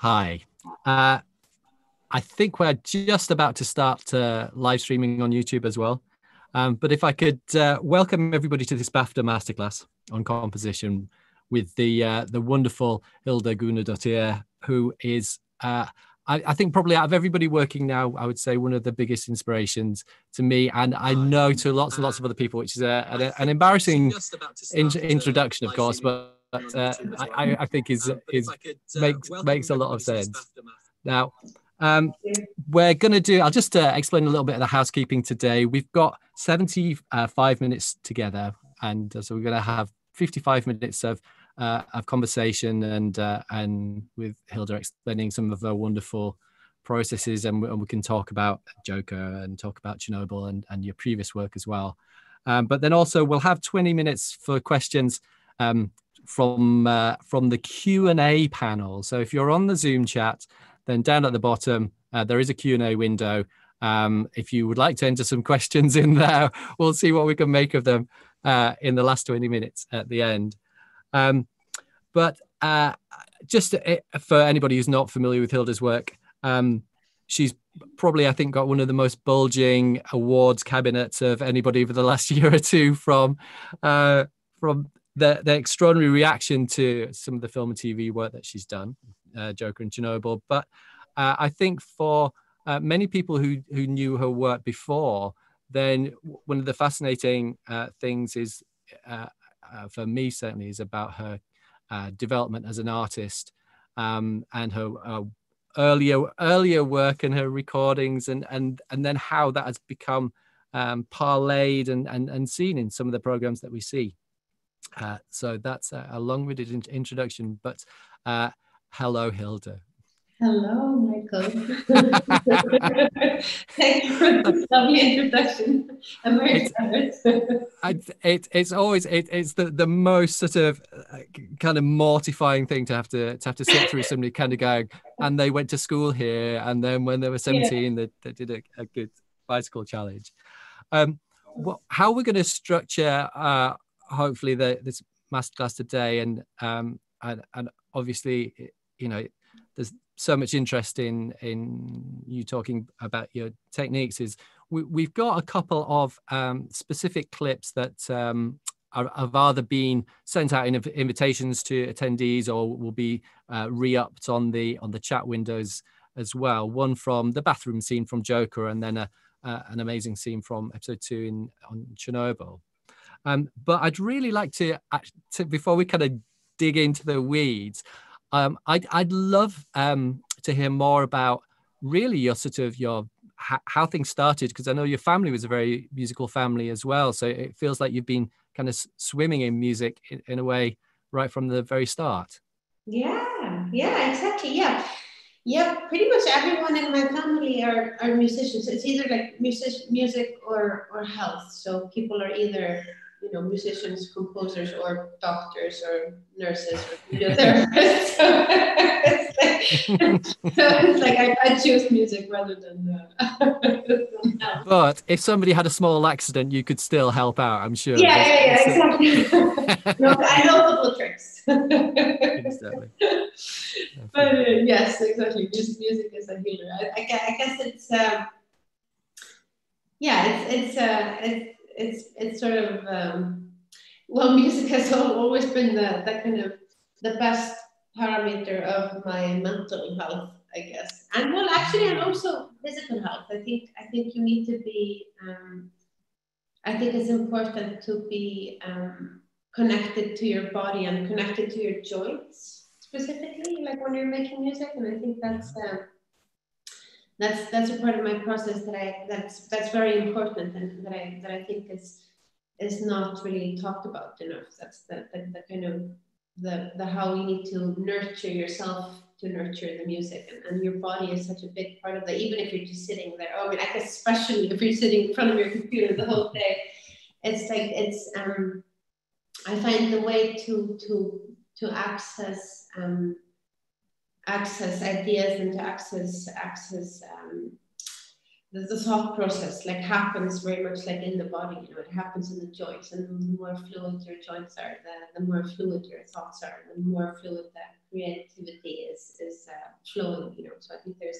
Hi. Uh, I think we're just about to start uh, live streaming on YouTube as well. Um, but if I could uh, welcome everybody to this BAFTA masterclass on composition with the uh, the wonderful Hildur Guðnadóttir, who is, uh, I, I, think, probably out of everybody working now, I would say one of the biggest inspirations to me, and I know to lots and lots of other people, which is a, an, an embarrassing in, introduction, of course, but uh, I, I, think is um, is uh, makes makes a lot of sense. Now, um, we're going to do. I'll just uh, explain a little bit of the housekeeping today. We've got seventy-five minutes together, and uh, so we're going to have fifty-five minutes of uh, of conversation and uh, and with Hildur explaining some of her wonderful processes, and we, and we can talk about Joker and talk about Chernobyl and and your previous work as well. Um, but then also we'll have twenty minutes for questions. Um, from uh, from the Q and A panel. So if you're on the Zoom chat, then down at the bottom uh, there is a Q and A window. Um, if you would like to enter some questions in there, we'll see what we can make of them uh, in the last 20 minutes at the end. Um, but uh, just uh, for anybody who's not familiar with Hildur's work, um, she's probably I think got one of the most bulging awards cabinets of anybody over the last year or two from uh, from the the extraordinary reaction to some of the film and TV work that she's done, uh, Joker and Chernobyl. But uh, I think for uh, many people who who knew her work before, then one of the fascinating uh, things is uh, uh, for me certainly is about her development as an artist um, and her earlier earlier work and her recordings and and and then how that has become um, parlayed and, and and seen in some of the programs that we see. Uh, so that's a, a long-winded in- introduction, but uh, hello, Hildur. Hello, Michael. Thank you for this lovely introduction. I'm very it's, it, it's always it, it's the, the most sort of uh, kind of mortifying thing to have to to have to sit through somebody kind of going, and they went to school here, and then when they were 17, yeah. they, they did a, a good bicycle challenge. Um, what, how we're going to structure uh, hopefully the, this masterclass today and um and, and obviously you know there's so much interest in in you talking about your techniques is we, we've got a couple of um, specific clips that um, have either been sent out in invitations to attendees or will be uh, re-upped on the on the chat windows as well. One from the bathroom scene from joker and then a, uh, an amazing scene from episode two in on chernobyl um, but I'd really like to, to, before we kind of dig into the weeds, um, I'd, I'd love um, to hear more about really your sort of your how things started because I know your family was a very musical family as well. So it feels like you've been kind of swimming in music in, in a way right from the very start. Yeah, yeah, exactly. Yeah. Yeah, pretty much everyone in my family are, are musicians. It's either like music, music or, or health. So people are either you know, musicians, composers, or doctors, or nurses, or physiotherapists. so, it's like, so it's like I, I choose music rather than. Uh, but if somebody had a small accident, you could still help out. I'm sure. Yeah, yeah, yeah, exactly. no, I know of tricks. exactly. But uh, yes, exactly. Music, music is a healer. I, I, I guess it's. Um, yeah, it's it's uh, it's it's it's sort of um, well, music has always been the, kind of the best parameter of my mental health, I guess. And well, actually, and also physical health. I think I think you need to be. Um, I think it's important to be um, connected to your body and connected to your joints specifically, like when you're making music. And I think that's. Uh, that's that's a part of my process that I that's that's very important and that I that I think is is not really talked about enough. That's the, the, the kind of the the how you need to nurture yourself to nurture the music and, and your body is such a big part of that even if you're just sitting there oh, i mean guess especially if you're sitting in front of your computer the whole day it's like it's um i find the way to to to access um access ideas and to access access um, the, the, thought process like happens very much like in the body you know it happens in the joints and the more fluid your joints are the, the more fluid your thoughts are the more fluid the, creativity is is uh, flowing. You know, so I think there's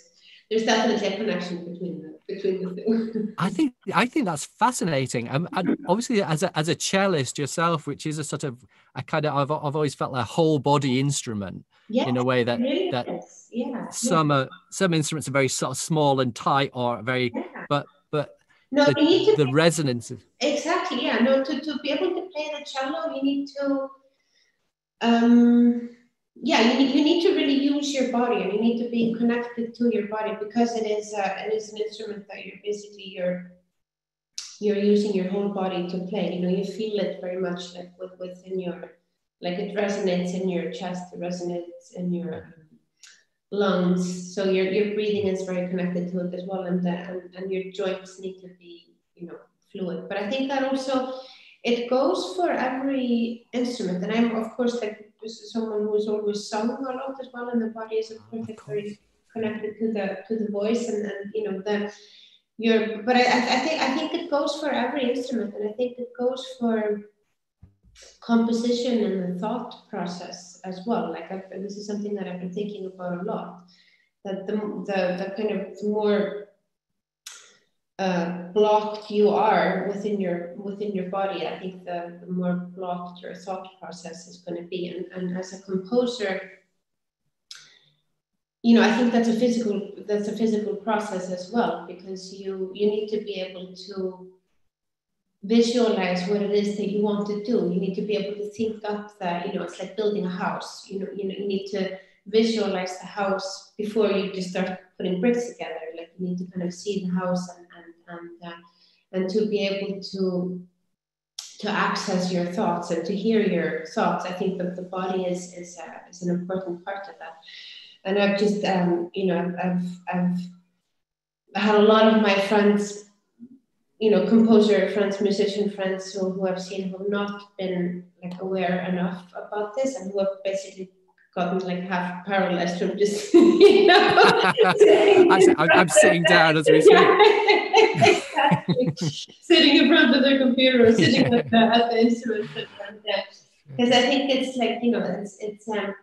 there's definitely a connection between the between the two. I think I think that's fascinating. Um, and obviously, as a as a cellist yourself, which is a sort of a kind of I've I've always felt like a whole body instrument yeah, in a way that really that yeah some yeah. are some instruments are very sort of small and tight or very yeah. but but no, the, you need to the be, resonance exactly yeah no to, to be able to play the cello you need to um yeah, you need, you need to really use your body and you need to be connected to your body because it is uh, it is an instrument that you're basically you're you're using your whole body to play. You know, you feel it very much like with, within your like it resonates in your chest, it resonates in your lungs. So your your breathing is very connected to it as well, and, uh, and and your joints need to be you know fluid. But I think that also it goes for every instrument, and I'm of course like someone who's always sung a lot as well, and the body is of course like very connected to the to the voice and, and you know the your but I, I think I think it goes for every instrument and I think it goes for composition and the thought process as well. Like I've, this is something that I've been thinking about a lot. That the the, the kind of more uh, blocked you are within your within your body, I think the, the more blocked your thought process is going to be. And, and as a composer, you know, I think that's a physical that's a physical process as well because you you need to be able to visualize what it is that you want to do. You need to be able to think up that you know it's like building a house. You know, you know, you need to visualize the house before you just start putting bricks together. Like you need to kind of see the house and and uh, and to be able to to access your thoughts and to hear your thoughts. I think that the body is is, uh, is an important part of that. And I've just um, you know I've I've had a lot of my friends, you know, composer friends, musician friends who, who I've seen who have not been like aware enough about this and who have basically gotten like half paralyzed from just you know I'm, I'm, sitting down as we speak exactly. sitting in front of their computer or sitting at, the, at the instrument because I think it's like you know it's it's um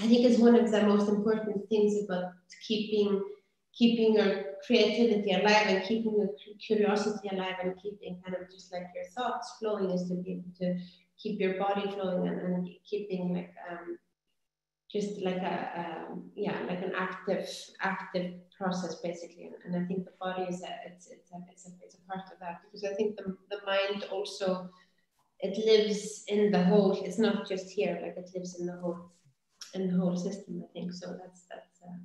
I think it's one of the most important things about keeping keeping your creativity alive and keeping your curiosity alive and keeping kind of just like your thoughts flowing is to be able to keep your body flowing and, and keeping like um just like a um, yeah like an active active process basically. And, and I think the body is a it's it's a, it's a it's a part of that because I think the, the mind also it lives in the whole it's not just here like it lives in the whole in the whole system I think. So that's that's uh,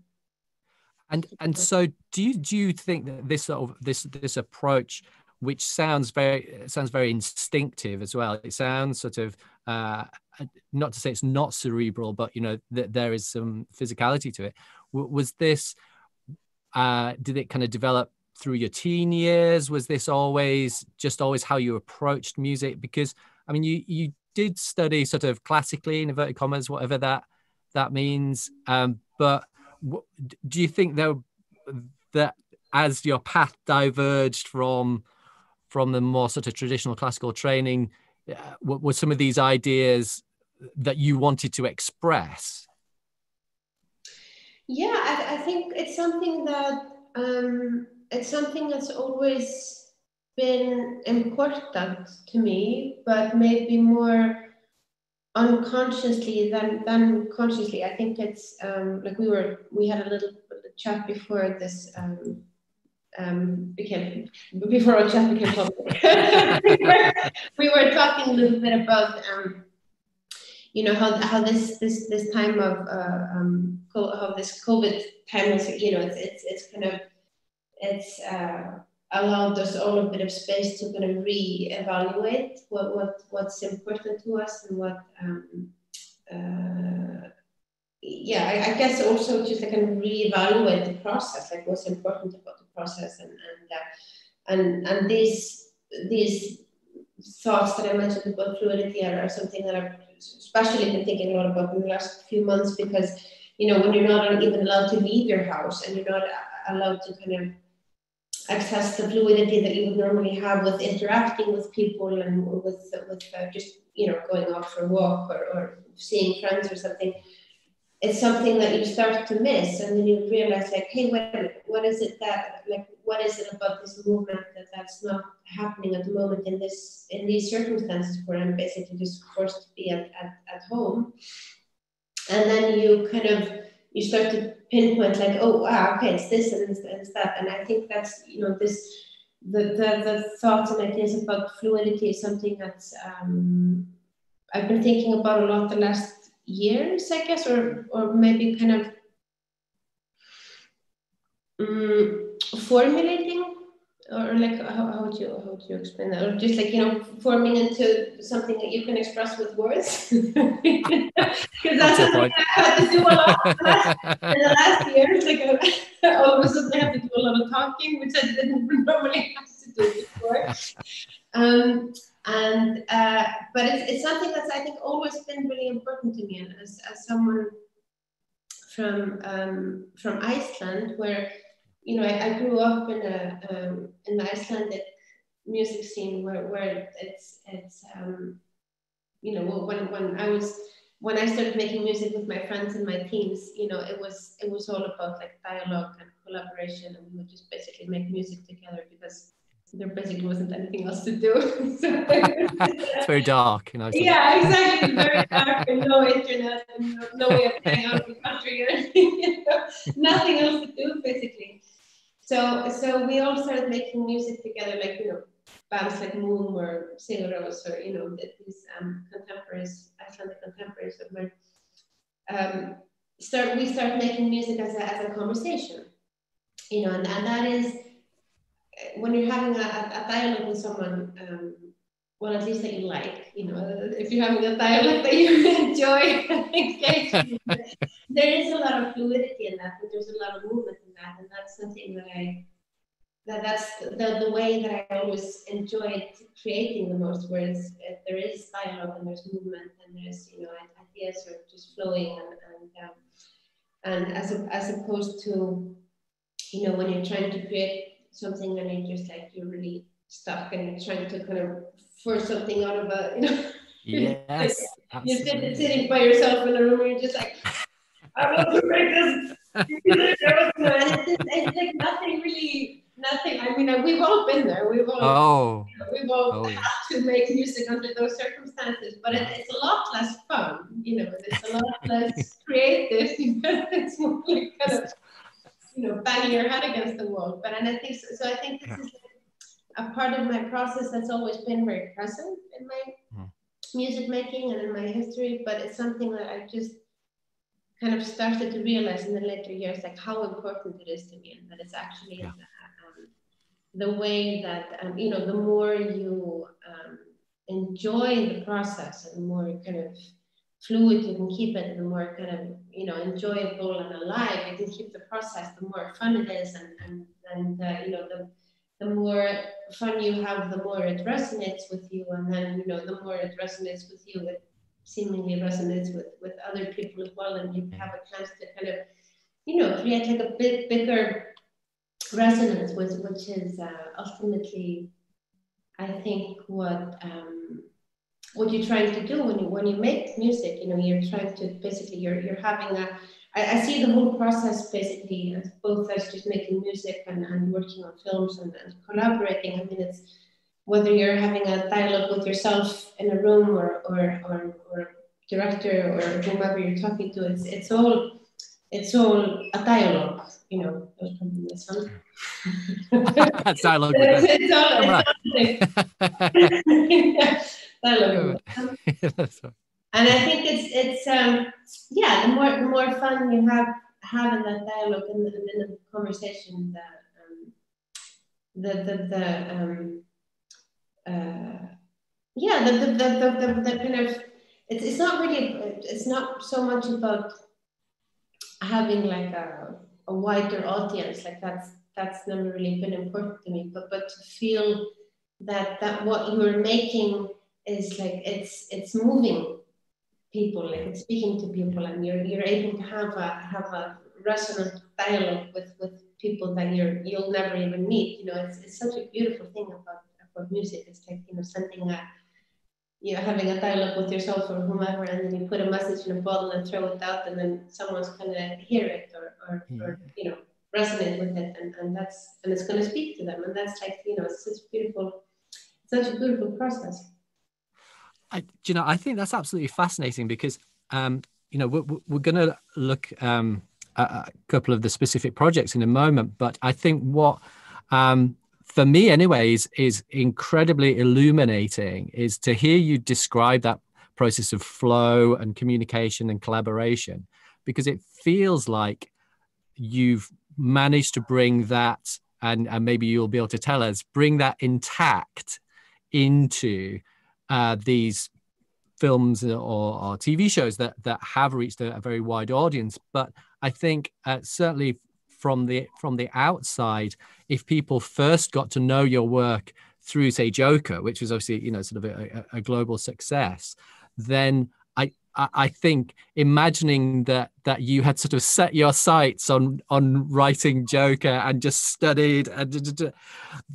and and so do you do you think that this sort of this this approach which sounds very sounds very instinctive as well it sounds sort of uh, not to say it's not cerebral, but you know that there is some physicality to it. Was this? Uh, did it kind of develop through your teen years? Was this always just always how you approached music? Because I mean, you you did study sort of classically in inverted commas, whatever that that means. Um, but do you think though that as your path diverged from from the more sort of traditional classical training, uh, were some of these ideas that you wanted to express? Yeah, I, I think it's something that um, it's something that's always been important to me, but maybe more unconsciously than than consciously. I think it's um, like we were we had a little chat before this um, um, became before our chat became public. we, were, we, were, talking a little bit about um, you know how, how this this this time of uh, um, how this COVID time is you know it's it's, it's kind of it's uh, allowed us all a bit of space to kind of re-evaluate what what what's important to us and what um, uh, yeah I, I, guess also just to kind of re-evaluate the process like what's important about the process and and uh, and and these these thoughts that I mentioned about fluidity are, are something that I've especially been thinking a lot about in the last few months because you know when you're not even allowed to leave your house and you're not allowed to kind of access the fluidity that you would normally have with interacting with people and with with uh, just you know going out for a walk or, or seeing friends or something it's something that you start to miss. And then you realize like hey what what is it that like what is it about this movement that that's not happening at the moment in this in these circumstances where i'm basically just forced to be at, at, at home? And then you kind of you start to pinpoint like oh wow okay it's this and it's, it's that. And i think that's you know this the, the, the thoughts and ideas about fluidity is something that's um, I've been thinking about a lot the last years, I guess, or or maybe kind of um, formulating or like how, how would you how would you explain that? Or just like you know forming into something that you can express with words? Because that's something I had to do a lot. In the last years like I, all of a sudden I have to do a lot of talking which I didn't normally have to do before. Um, and uh, but it's, it's something that's I think always been really important to me. And as, as someone from um, from Iceland where you know I, I grew up in a um, in the Icelandic music scene where, where it's it's um, you know when when I was when I started making music with my friends and my teams you know it was it was all about like dialogue and collaboration and we would just basically make music together because there basically wasn't anything else to do. so, it's very dark, you know. Yeah, exactly. Very dark and no internet and no, no way of getting out of the country or anything. You know? Nothing else to do basically. So so we all started making music together, like you know, bands like múm or Sigur Rós or you know these um, contemporaries, Icelandic contemporaries of mine. Um, start we start making music as a as a conversation, you know, and, and that is when you're having a, a dialogue with someone, um, well, at least that you like, you know, if you're having a dialogue that you enjoy engaging, there is a lot of fluidity in that, but there's a lot of movement in that, and that's something that I that that's the, the way that I always enjoyed creating the most, it's, there is dialogue and there's movement and there's you know ideas are just flowing and and, um, and as a, as opposed to you know when you're trying to create something and you're just like you're really stuck and trying to kind of force something out of a you know yes you're sitting, sitting by yourself in a room and you're just like I want to make this it's, it's like nothing really nothing I mean we've all been there we've all oh. You know, we've all oh, had yeah. to make music under those circumstances but it, it's a lot less fun you know it's a lot less creative it's more like kind of you know, banging your head against the wall. But and I think so, so I think this yeah. is a part of my process that's always been very present in my mm. music making and in my history. But it's something that I just kind of started to realize in the later years, like how important it is to me, and that it's actually yeah. um, the way that um, you know, the more you um, enjoy the process, and the more kind of fluid you can keep it, the more kind of you know enjoyable and alive you can keep the process, the more fun it is, and and and uh, you know the the more fun you have, the more it resonates with you, and then you know the more it resonates with you, it seemingly resonates with with other people as well, and you have a chance to kind of you know create like a bit bigger resonance, which which is uh, ultimately, I think what. Um, what you're trying to do when you when you make music you know you're trying to basically you're you're having a I, I see the whole process basically as both as just making music and, and working on films and, and collaborating. I mean it's whether you're having a dialogue with yourself in a room or or or, or director or whomever you're talking to it's it's all it's all a dialogue you know there's probably this one that's dialogue it's, all, it's I love and I think it's it's um yeah the more the more fun you have having that dialogue and the, the conversation that um, the the the um uh yeah the the the, the, the, the kind of it's, it's not really it's not so much about having like a, a wider audience like that's that's never really been important to me but but to feel that that what you're making is like it's it's moving people, like it's speaking to people, and you're you're able to have a have a resonant dialogue with with people that you're you'll never even meet. You know, it's it's such a beautiful thing about about music. It's like you know something that you know having a dialogue with yourself or whomever, and then you put a message in a bottle and throw it out, and then someone's gonna hear it or or, yeah. or you know resonate with it, and, and that's and it's gonna speak to them, and that's like you know it's such beautiful, such a beautiful process. I, you know, I think that's absolutely fascinating because, um, you know, we're, we're going to look um, at a couple of the specific projects in a moment, but I think what um, for me anyways is incredibly illuminating is to hear you describe that process of flow and communication and collaboration because it feels like you've managed to bring that and, and maybe you'll be able to tell us bring that intact into uh, these films or, or, TV shows that that have reached a, a very wide audience. But I think uh, certainly from the from the outside, if people first got to know your work through, say, Joker, which was obviously you know sort of a, a global success, then I think imagining that that you had sort of set your sights on on writing Joker and just studied and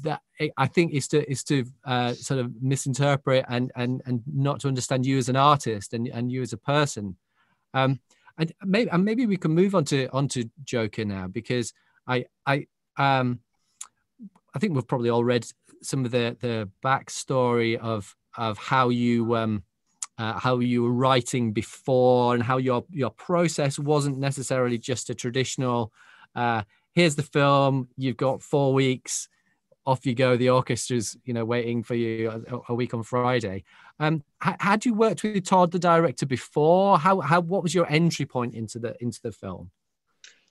that I think is to is to uh, sort of misinterpret and and and not to understand you as an artist and and you as a person. Um, and maybe and maybe we can move on to onto Joker now because I I um I think we've probably all read some of the the backstory of of how you um uh, how you were writing before and how your your process wasn't necessarily just a traditional uh, here's the film you've got four weeks off you go. The orchestra's, you know, waiting for you a, a week on Friday. Um, had you worked with Todd, the director, before? How, how, what was your entry point into the into the film?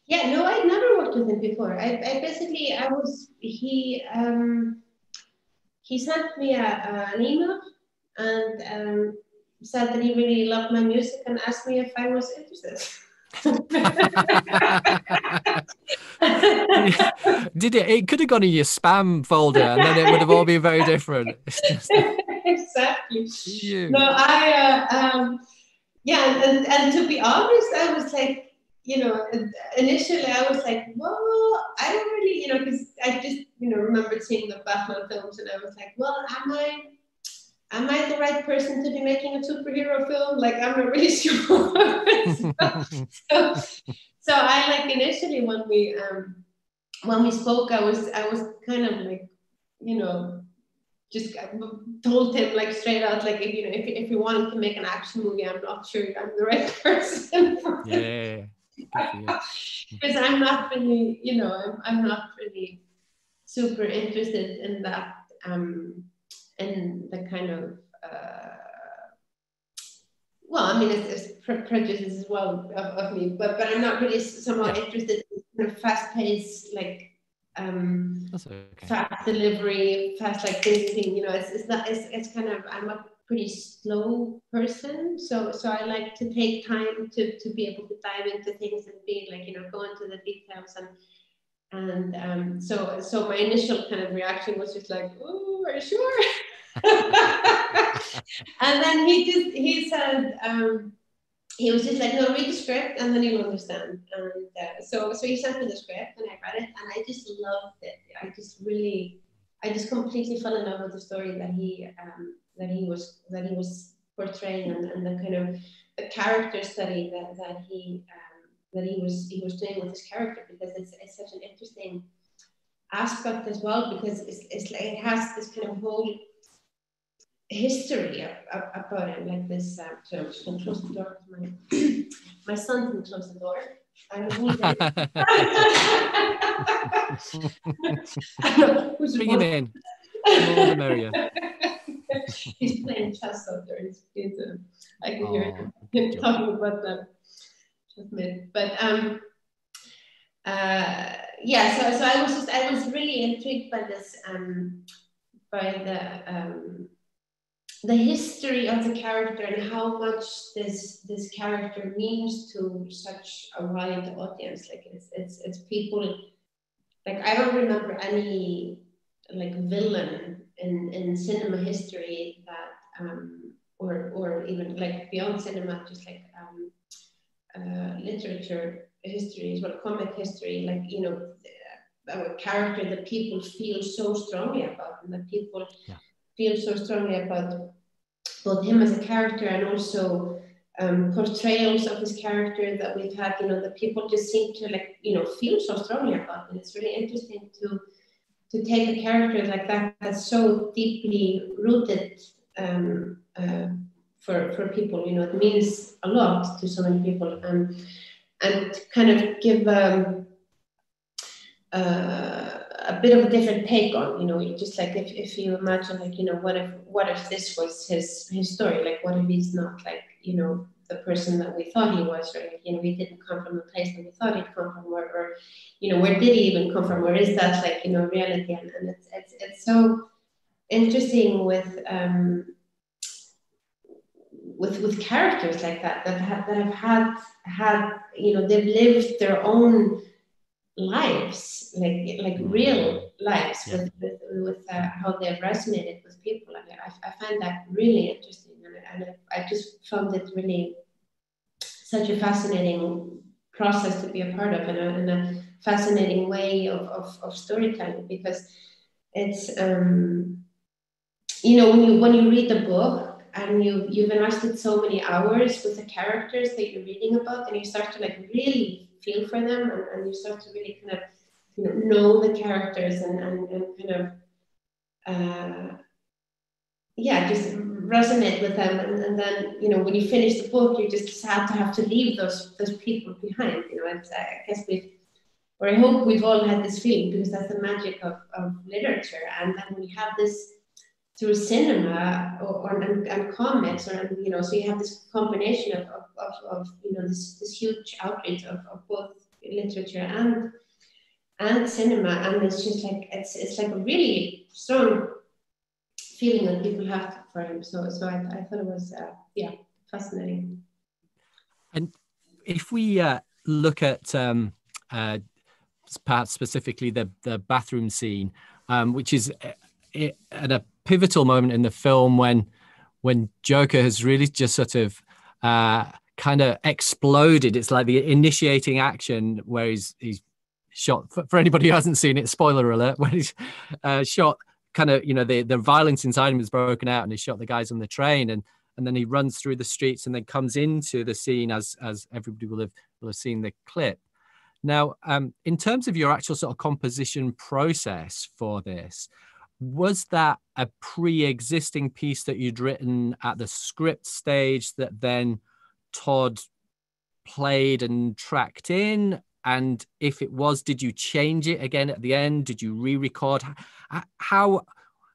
Yeah, no, I'd never worked with him before. I, I basically, I was he um, he sent me a, a, an email and um, said that he really loved my music and asked me if I was interested. Did it? It could have gone in your spam folder, and then it would have all been very different. exactly. You. No, I. Uh, um, yeah, and, and to be honest, I was like, you know, initially I was like, well, I don't really, you know, because I just, you know, remembered seeing the Batman films, and I was like, well, am I? Am I the right person to be making a superhero film? Like, I'm not really sure. so, so, so, I like initially when we um, when we spoke, I was I was kind of like, you know, just told him like straight out, like if you know if if you wanted to make an action movie, I'm not sure I'm the right person. For yeah. Because I'm not really, you know, I'm, I'm not really super interested in that um, and the kind of uh, well, I mean, it's, it's pre- prejudice as well of, of, me, but but I'm not really somehow yeah. interested in kind of fast-paced, like um, okay. fast delivery, fast like thinking. You know, it's, it's not. It's, it's kind of. I'm a pretty slow person, so so I like to take time to to be able to dive into things and be like you know go into the details and and um, so so my initial kind of reaction was just like, "Oh, are you sure?" and then he just he said um, he was just like, no, read the script and then you'll understand. And uh, so so he sent me the script and I read it and I just loved it. I just really, I just completely fell in love with the story that he um, that he was that he was portraying and, and the kind of the character study that that he um, that he was he was doing with his character because it's, it's such an interesting aspect as well because it's, it's like it has this kind of whole history of, of, about it, like this. Um, so I'm just to close the door my, my son can close the door. I Bring him in. More the merrier. he's playing chess out there. He's, he's, uh, I can oh, hear him, him talking about that. But um, uh, yeah, so, so I was just I was really intrigued by this um, by the um, the history of the character and how much this this character means to such a wide audience. Like it's it's it's people like I don't remember any like villain in, in cinema history that um, or or even like beyond cinema, just like literature history as well, comic history, like you know, a character that people feel so strongly about and that people yeah feel so strongly about both him as a character and also um, portrayals of his character that we've had, you know, that people just seem to like, you know, feel so strongly about. And it's really interesting to to take a character like that that's so deeply rooted um, uh, for for people. You know, it means a lot to so many people, um, and kind of give um, uh, a bit of a different take on. You know, just like if, if you imagine, like you know, what if what if this was his his story? Like, what if he's not like you know the person that we thought he was, right? You know, he didn't come from the place that we thought he'd come from, or, or you know, where did he even come from? Where is that like, you know, reality? And, and it's, it's, it's so interesting with, um, with, with characters like that, that have, that have had, had, you know, they've lived their own lives, like, like real lives yeah. with, with, with uh, how they've resonated with people. And I, I find that really interesting and I, I just found it really such a fascinating process to be a part of and a, and a fascinating way of, of, of, storytelling because it's um, you know when you when you read the book and you you've invested so many hours with the characters that you're reading about and you start to like really feel for them and, and you start to really kind of you know, know the characters and, and, and kind of uh, yeah just resonate with them. And, and, then you know when you finish the book you're just sad to have to leave those those people behind you know? And i guess we or i hope we've all had this feeling because that's the magic of, of literature. And then we have this through cinema or, or and, and, comics or you know so you have this combination of, of, of, of you know this, this huge outreach of, of both literature and and cinema and it's just like it's it's like a really strong feeling that people have for him. So, so I, I thought it was, uh, yeah, fascinating. And if we uh, look at um, uh, perhaps specifically the the bathroom scene, um, which is uh, at a pivotal moment in the film when when Joker has really just sort of uh, kind of exploded. It's like the initiating action where he's he's shot. For, for anybody who hasn't seen it, spoiler alert, when he's uh, shot kind of you know the the violence inside him is broken out and he shot the guys on the train and and then he runs through the streets and then comes into the scene as as everybody will have will have seen the clip now um, in terms of your actual sort of composition process for this was that a pre-existing piece that you'd written at the script stage that then todd played and tracked in? And if it was did you change it again at the end? Did you re-record? How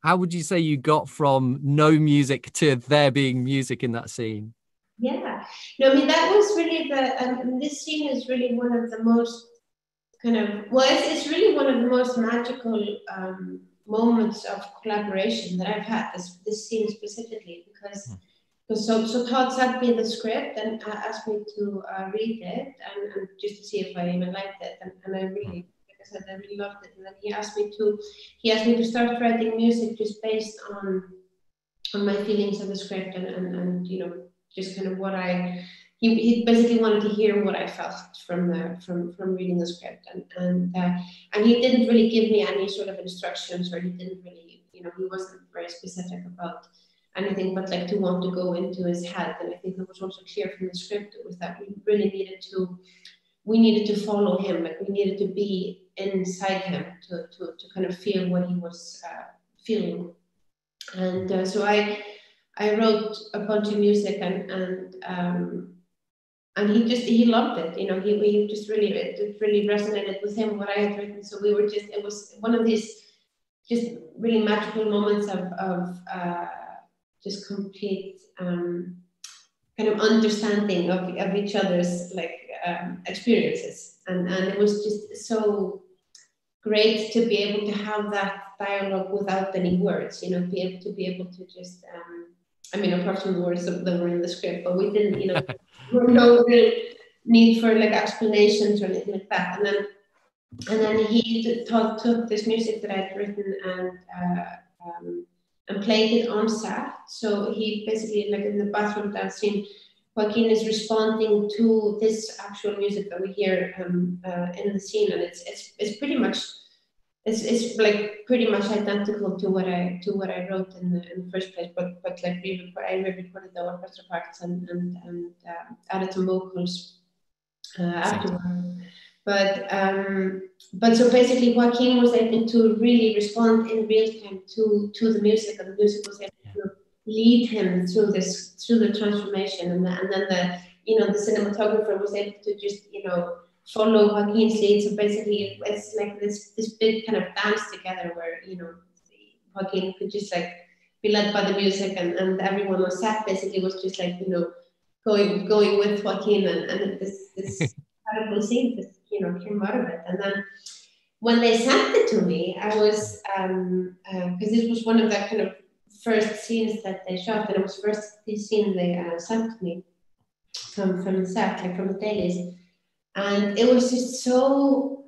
how would you say you got from no music to there being music in that scene? Yeah. No i mean that was really the um, this scene is really one of the most kind of well it's, it's really one of the most magical um, moments of collaboration that i've had this this scene specifically because mm so, so Todd sent me the script and uh, asked me to uh, read it and, and, just to see if I even liked it. And, and I really, like I said, I really loved it. And then he asked me to, he asked me to start writing music just based on, on my feelings of the script and, and, and you know, just kind of what I, he, he basically wanted to hear what I felt from the, from, from reading the script. And, and, uh, and he didn't really give me any sort of instructions or he didn't really, you know, he wasn't very specific about, anything but like to want to go into his head. And I think it was also clear from the script was that we really needed to we needed to follow him, like we needed to be inside him to, to, to kind of feel what he was uh, feeling. And uh, so I I wrote a bunch of music and and um, and he just he loved it. You know, he we just really it really resonated with him what I had written. So we were just it was one of these just really magical moments of of uh, just complete um, kind of understanding of, of each other's like um, experiences and and it was just so great to be able to have that dialogue without any words you know be able to be able to just um, I mean apart from the words that were in the script but we didn't you know no real need for like explanations or anything like that and then and then he took, took this music that I'd written and uh, um, and played it on set. So he basically, like in the bathroom dance scene, Joaquin is responding to this actual music that we hear um, uh, in the scene, and it's it's it's pretty much it's, it's like pretty much identical to what I to what I wrote in the, in the first place, but but like re I re-recorded the orchestra parts and and, and uh, added some vocals uh, afterward. But um, but so basically, Joaquin was able to really respond in real time to to the music, and the music was able to lead him through this through the transformation, and, the, and then the you know the cinematographer was able to just you know follow Joaquin's lead. So basically, it's like this this big kind of dance together where you know Joaquin could just like be led by the music, and, and everyone on set basically was just like you know going going with Joaquin, and, and this this incredible scene just you know came out of it. And then when they sent it to me, I was because um, uh, this was one of the kind of first scenes that they shot, and it was first scene they uh, sent to me from from the set, like from the dailies and it was just so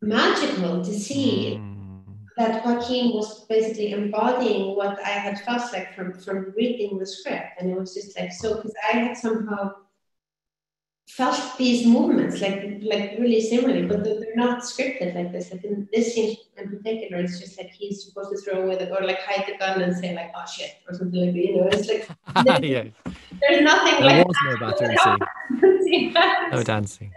magical to see mm. that Joaquin was basically embodying what I had felt like from, from reading the script. And it was just like so, because I had somehow felt these movements like like really similarly, but they're not scripted like this. Like in this scene in particular, it's just like he's supposed to throw away the or like hide the gun and say like "oh shit" or something like that. You know, it's like there's, yeah. there's nothing. There like was no scene. no dancing.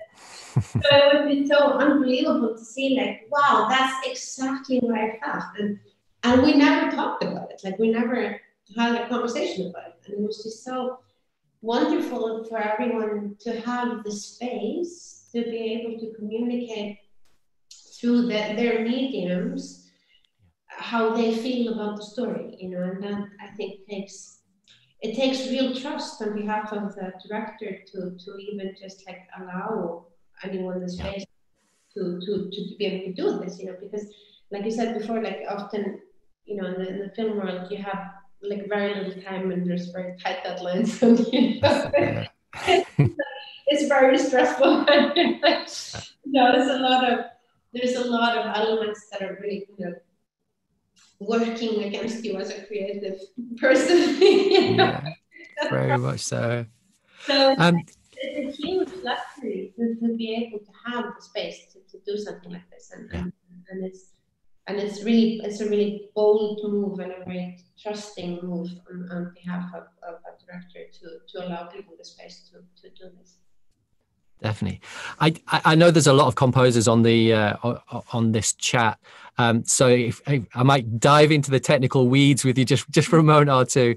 so it would be so unbelievable to see like wow that's exactly what i felt and and we never talked about it like we never had a conversation about it and it was just so wonderful for everyone to have the space to be able to communicate through the, their mediums how they feel about the story, you know, and that I think takes it takes real trust on behalf of the director to to even just like allow anyone the space to, to to be able to do this, you know, because like you said before, like often, you know, in the, in the film world, you have like very little time and there's very tight deadlines and you know it's very stressful you know there's a lot of there's a lot of elements that are really you know working against you as a creative person you know? yeah, very much so so it's, um, it's a huge luxury to, to, be able to have the space to, to do something like this and, yeah. and, and it's and it's really it's a really bold move and a very trusting move on, on behalf of, of a director to, to allow people the space to, to do this. Definitely. I i know there's a lot of composers on the uh, on this chat. Um, so if, i might dive into the technical weeds with you just just for a moment or two.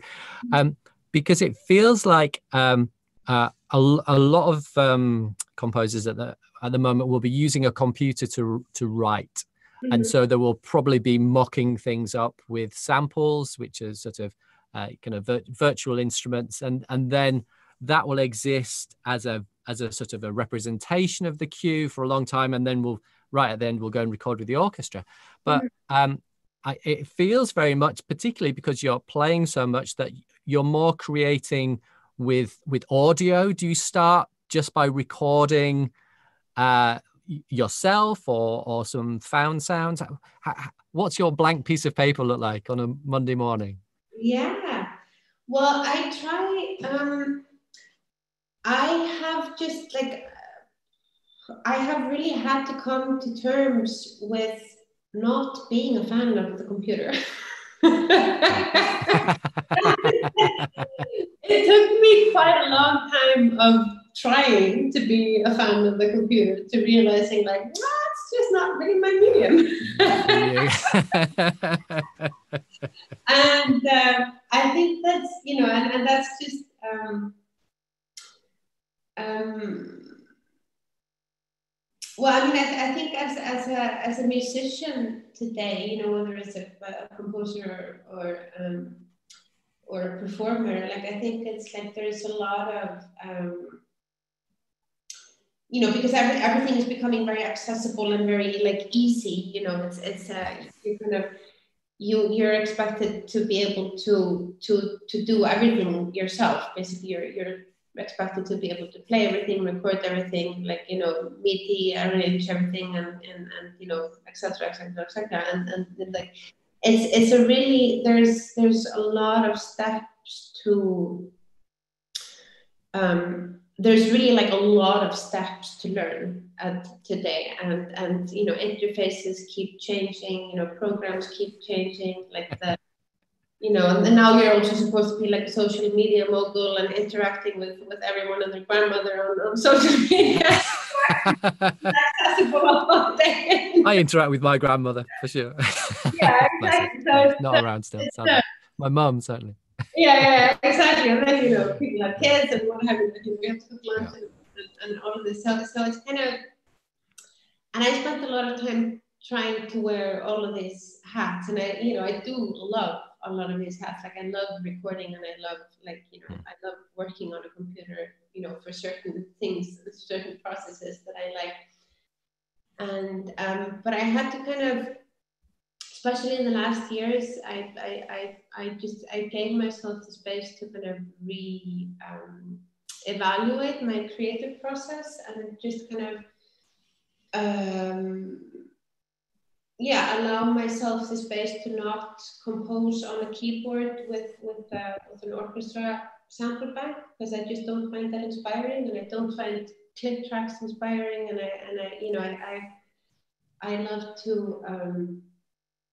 Um, because it feels like um, uh, a, a lot of um, composers at the at the moment will be using a computer to to write Mm-hmm. And so there will probably be mocking things up with samples, which are sort of uh, kind of vir- virtual instruments, and and then that will exist as a as a sort of a representation of the cue for a long time, and then we'll right at the end we'll go and record with the orchestra. But mm-hmm. um, I, it feels very much, particularly because you're playing so much, that you're more creating with with audio. Do you start just by recording? Uh, yourself or or some found sounds? What's your blank piece of paper look like on a monday morning? Yeah. Well i try um i have just like i have really had to come to terms with not being a fan of the computer. It took me quite a long time of trying to be a fan of the computer to realizing like that's just not really my medium. And uh, i think that's you know and, and that's just um, um, well, I mean, I, I, think as, as, a, as a musician today, you know, whether it's a, a composer or, or um, or a performer like i think it's like there's a lot of um, you know because every, everything is becoming very accessible and very like easy you know it's it's uh, you kind of you you're expected to be able to to to do everything yourself. Basically you're you're expected to be able to play everything record everything like you know MIDI arrange everything and and, and you know etc etc etc and and like it's it's a really there's there's a lot of steps to um there's really like a lot of steps to learn at today and and you know interfaces keep changing you know programs keep changing like the you know and now you're also supposed to be like a social media mogul and interacting with with everyone and their grandmother on, on social media I interact with my grandmother for sure. Yeah, exactly. so not around still. Uh, my mum certainly yeah, yeah, exactly. And then you know, people have kids and what have you. And we have to cook lunch yeah. and, and, all of this. So, so it's kind of, and I spent a lot of time trying to wear all of these hats, and I, you know, I do love a lot of these hats. Like I love recording, and I love like you know. I love working on a computer. You know, for certain things, certain processes that I like. And um, but I had to kind of especially in the last years, I, I, I, I just I gave myself the space to kind of re um, evaluate my creative process and just kind of um, yeah allow myself the space to not compose on a keyboard with with, uh, with an orchestra sample bank because I just don't find that inspiring and I don't find click tracks inspiring and I and I you know I I, I love to um,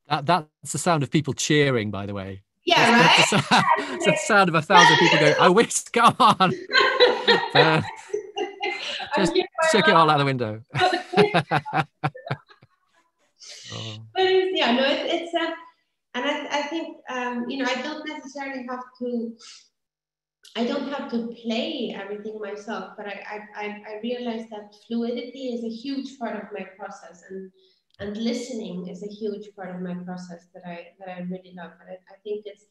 that, that's the sound of people cheering, by the way. Yeah, right. It's the, the sound of a thousand people going, "I wish, come on!" Uh, just check it all out the window. oh. But it's, yeah, no, it, it's uh, and I, I think um, you know I don't necessarily have to. I don't have to play everything myself, but I I, I realize that fluidity is a huge part of my process and and listening is a huge part of my process that I that I really love. And I, I think it's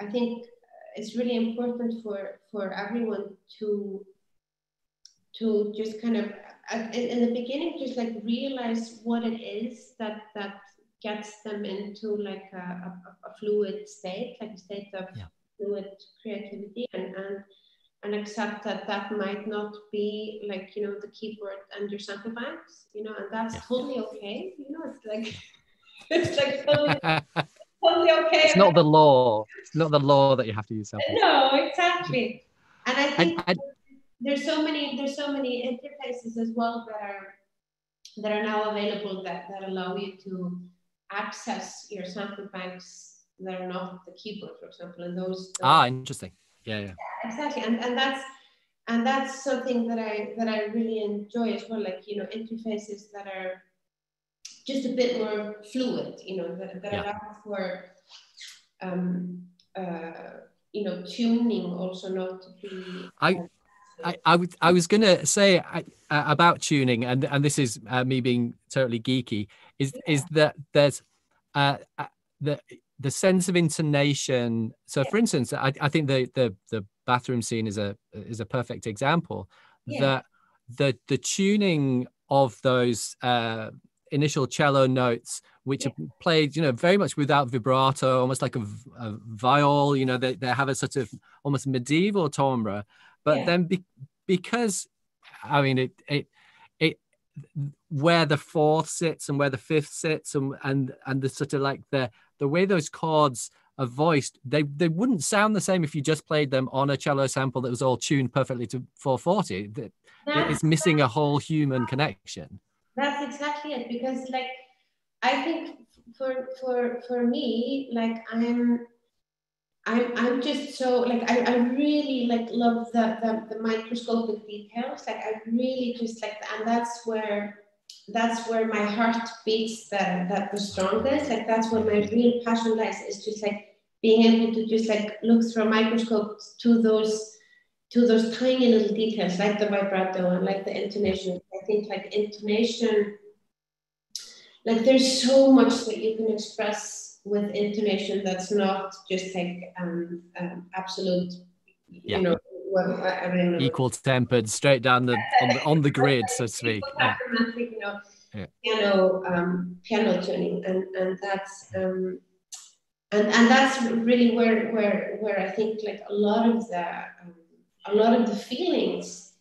I think uh, it's really important for for everyone to to just kind of in, in the beginning just like realize what it is that that gets them into like a, a, a fluid state, like a state of yeah. fluid creativity and and and accept that that might not be like you know the keyboard and your sample banks you know and that's yeah. totally okay you know it's like it's like totally, totally okay. It's not the law it's not the law that you have to use sample no exactly. And i think I, I, there's so many there's so many interfaces as well that are that are now available that that allow you to access your sample banks that are not the keyboard for example and those, those ah interesting yeah, yeah. exactly and and that's and that's something that i that i really enjoy as well like you know interfaces that are just a bit more fluid you know that, that yeah. allow for um uh you know tuning also not to be i I, I, would, I was going to say I, uh, about tuning, and, and this is uh, me being totally geeky, is, yeah. is that there's uh, uh the sense of intonation. So, for instance, I, I think the, the the bathroom scene is a is a perfect example. Yeah. That the the tuning of those uh, initial cello notes, which yeah. are played, you know, very much without vibrato, almost like a, a viol. You know, they, they have a sort of almost medieval timbre, but yeah. then be, because, I mean, it it it where the fourth sits and where the fifth sits and and and the sort of like the the way those chords are voiced, they they wouldn't sound the same if you just played them on a cello sample that was all tuned perfectly to 440. it's missing a whole human connection. That's exactly it. Because like I think for for for me, like I'm I'm I'm just so like I, I really like love the, the the microscopic details. Like I really just like and that's where that's where my heart beats that that the strongest. Like that's where my real passion lies. Is just like being able to just like look through a microscope to those to those tiny little details, like the vibrato and like the intonation. I think like intonation, like there's so much that you can express with intonation that's not just like um, um absolute, yeah. you know, well, I, mean, equal tempered, straight down the on the on the grid, so to speak. Yeah. You know, yeah. piano um, piano tuning, and and that's um, and and that's really where where where I think like a lot of the um, a lot of the feelings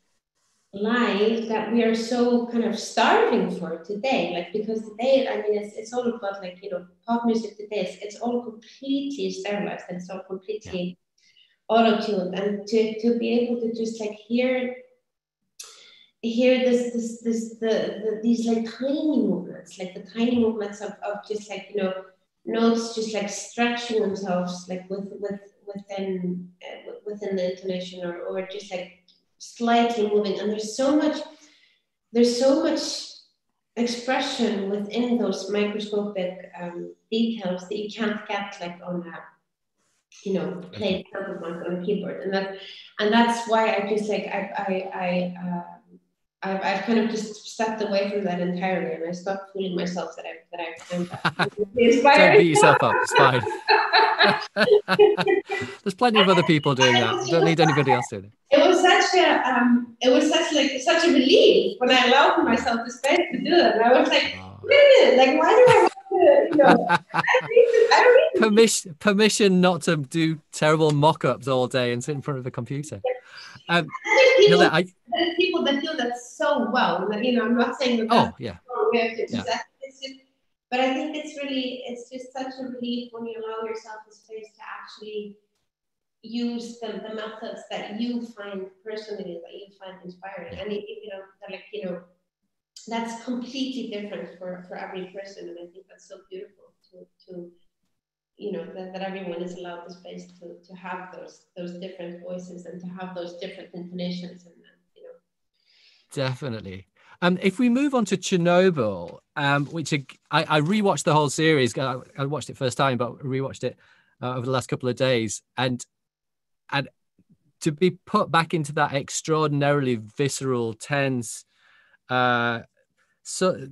lie that we are so kind of starving for today like because today i mean it's, it's all about like you know pop music today it's, it's all completely sterilized and it's all completely auto-tuned and to, to be able to just like hear hear this this this the, the these like tiny movements like the tiny movements of, of just like you know notes just like stretching themselves like with with within uh, within the intonation or or just like slightly moving. And there's so much there's so much expression within those microscopic um, details that you can't get like on a you know played on a keyboard and that and that's why I just like I I, I uh, I've, I've kind of just stepped away from that entirely and I stopped fooling myself that I that I've that. Don't beat yourself up, it's fine. There's plenty of other people doing that. You don't need anybody else doing it. It was such a um, it was such like such a relief when I allowed myself the space to do it. And I was like, oh. wait a minute, like why do I you know, I permission permission not to do terrible mock-ups all day and sit in front of a computer. Um, people, I, there's people that do that so well. You know, I'm not saying that. Oh yeah. yeah. Just, but I think it's really it's just such a relief when you allow yourself the space to actually use the, the methods that you find personally that you find inspiring and it, you know like you know that's completely different for for every person and i think that's so beautiful to to you know that, that everyone is allowed the space to to have those those different voices and to have those different intonations and you know definitely um, if we move on to Chernobyl, um, which I, I rewatched the whole series. I, I watched it first time, but rewatched it uh, over the last couple of days, and and to be put back into that extraordinarily visceral, tense, uh, so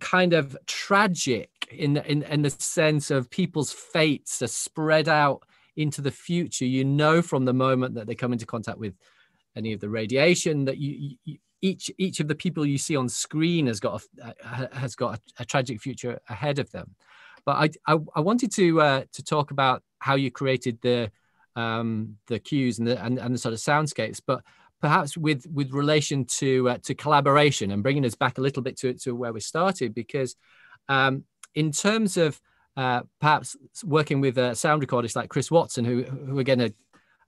kind of tragic in, in in the sense of people's fates are spread out into the future. You know from the moment that they come into contact with any of the radiation that you, you each each of the people you see on screen has got a, has got a, a tragic future ahead of them. But I I, I wanted to uh, to talk about how you created the um, the cues and the and, and the sort of soundscapes, but perhaps with with relation to uh, to collaboration and bringing us back a little bit to to where we started, because um, in terms of uh, perhaps working with uh, sound recordists like Chris Watson, who who again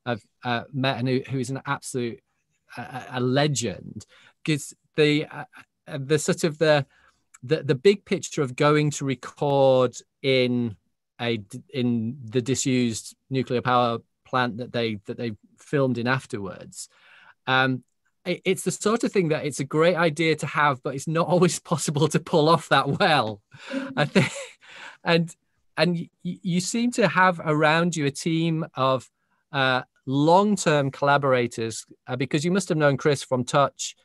I've uh, met and who, who is an absolute a, a legend, because the uh, the sort of the, the the big picture of going to record in a in the disused nuclear power plant that they that they filmed in afterwards. Um, it, it's the sort of thing that it's a great idea to have, but it's not always possible to pull off that well. I think, and and you, you seem to have around you a team of uh, long-term collaborators uh, because you must have known Chris from Touch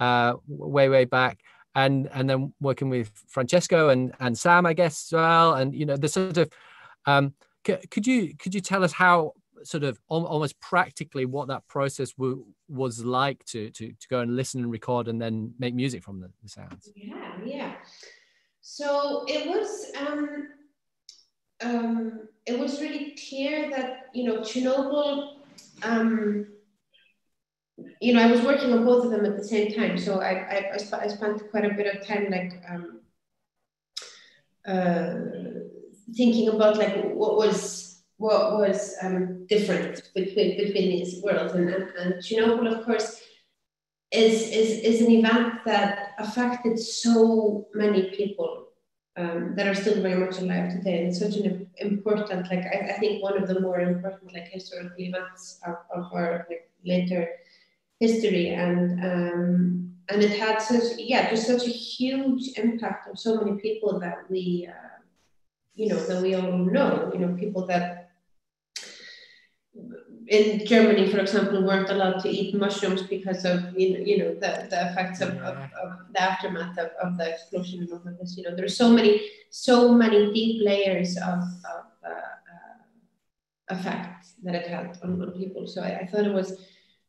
uh, way way back and and then working with Francesco and and Sam I guess as well and you know the sort of um, c- could you could you tell us how sort of almost practically what that process was like to, to to go and listen and record and then make music from the, the sounds yeah yeah so it was um um it was really clear that you know Chernobyl um, you know, I was working on both of them at the same time. So I, I, I, sp- I spent quite a bit of time like um, uh, thinking about like what was what was um, different between between these worlds. And, and, Chernobyl, of course, is, is, is an event that affected so many people um, that are still very much alive today. And such an important, like I, I, think one of the more important like historical events of, of our like, later history. And um, and it had such yeah, just such a huge impact on so many people that we uh, you know that we all know. You know, people that in Germany, for example, weren't allowed to eat mushrooms because of you know, you know the, the effects of, of, of the aftermath of, of the explosion and all of this. You know, there's so many so many deep layers of, of uh, uh, effect that it had on, on people. So I, I, thought it was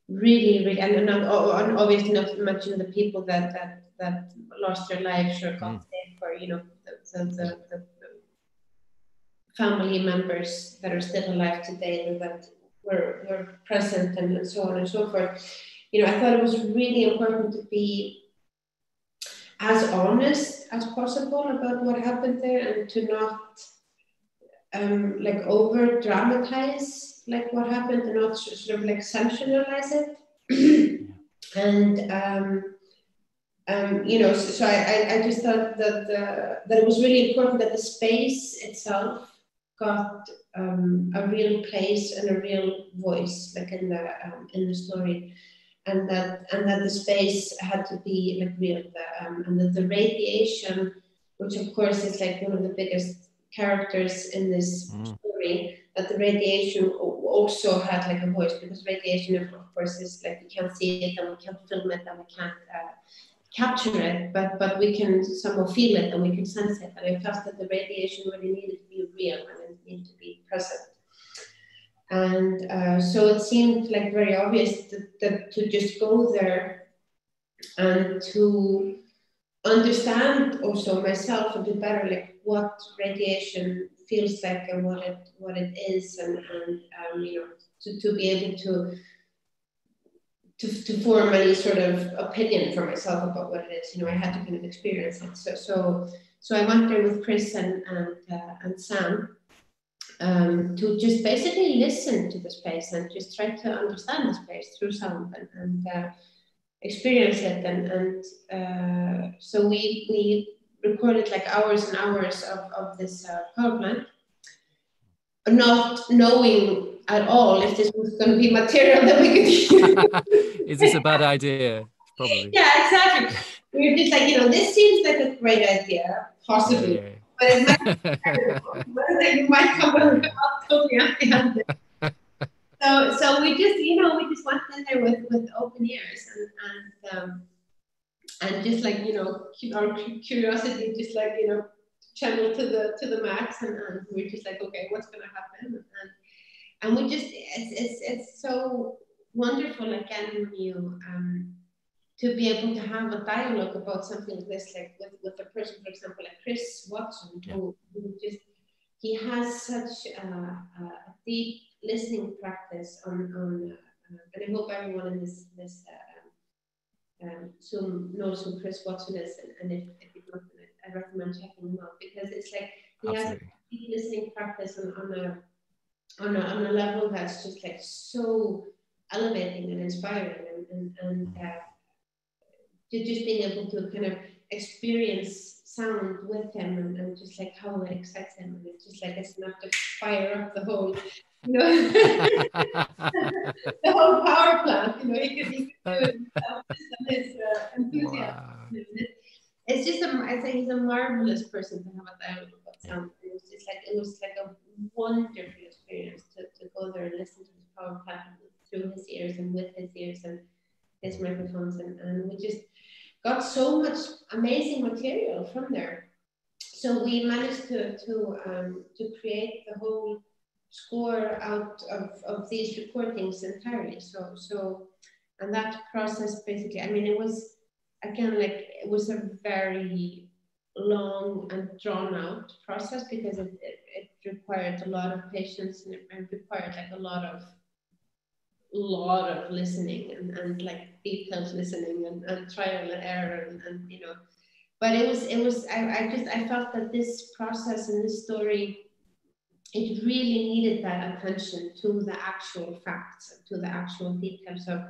really, really, and, and, and obviously not to mention the people that that that lost their lives or got mm. sick, or you know the, the, the, the family members that are still alive today that were, were present and so on and so forth. You know, I thought it was really important to be as honest as possible about what happened there and to not um, like over dramatize like what happened and not sort of like sensationalize it. and um, um, you know, so, so I, I just thought that the, that it was really important that the space itself got um, a real place and a real voice, like in the um, in the story, and that and that the space had to be like real, the, um, and that the radiation, which of course is like one of the biggest characters in this mm. story, that the radiation also had like a voice because radiation, of course, is like we can't see it and we can't film it and we can't. Uh, capture it, but but we can somehow feel it and we can sense it. And I felt that the radiation really needed to be real and it needed to be present. And uh, so it seemed like very obvious that, that to just go there and to understand also myself a bit better, like what radiation feels like and what it what it is, and and um, you know to, to be able to to, to form any sort of opinion for myself about what it is. You know, I had to kind of experience it. So so so I went there with Chris and and uh, and Sam um, to just basically listen to the space and just try to understand the space through sound and, and uh, experience it. And and uh, so we we recorded like hours and hours of of this uh, power plant, not knowing at all if this was going to be material that we could use. Is this a bad idea? Probably. Yeah, exactly. We are just like, you know, this seems like a great idea, possibly. Yeah. But it might, you might come totally empty So, so we just, you know, we just went in there with, with open ears and, and, um, and just like, you know, our curiosity, just like, you know, channel to the to the max and, and we're just like okay what's going to happen and and we just it's it's, it's so wonderful again when you um, to be able to have a dialogue about something like this like with, with a person for example like chris watson yeah. who, who just he has such a, a, deep listening practice on on uh, and i hope everyone in this this uh, um, Zoom knows who Chris Watson is, and, and if, if you don't, I recommend checking him out because it's like he Absolutely. has a deep listening practice on, on a on a, on a level that's just like so elevating and inspiring and, and, and uh, just being able to kind of experience sound with him and, and just like how it excites him and it's just like it's enough to fire up the whole you know the whole power plant you know he could, he could do it his uh, enthusiasm wow. It's just a I think he's a marvelous person to have a dialogue about sound it was just like it was like a wonderful experience to, to go there and listen to the power through his ears and with his ears and his microphones and, and we just got so much amazing material from there. So we managed to to um, to create the whole score out of, of these recordings entirely. So so and that process basically, I mean, it was again like it was a very long and drawn out process because it, it, it required a lot of patience and it, required like a lot of lot of listening and, and like detailed listening and, and trial and error and, and you know. But it was it was I, I just I felt that this process and this story it really needed that attention to the actual facts to the actual details. Of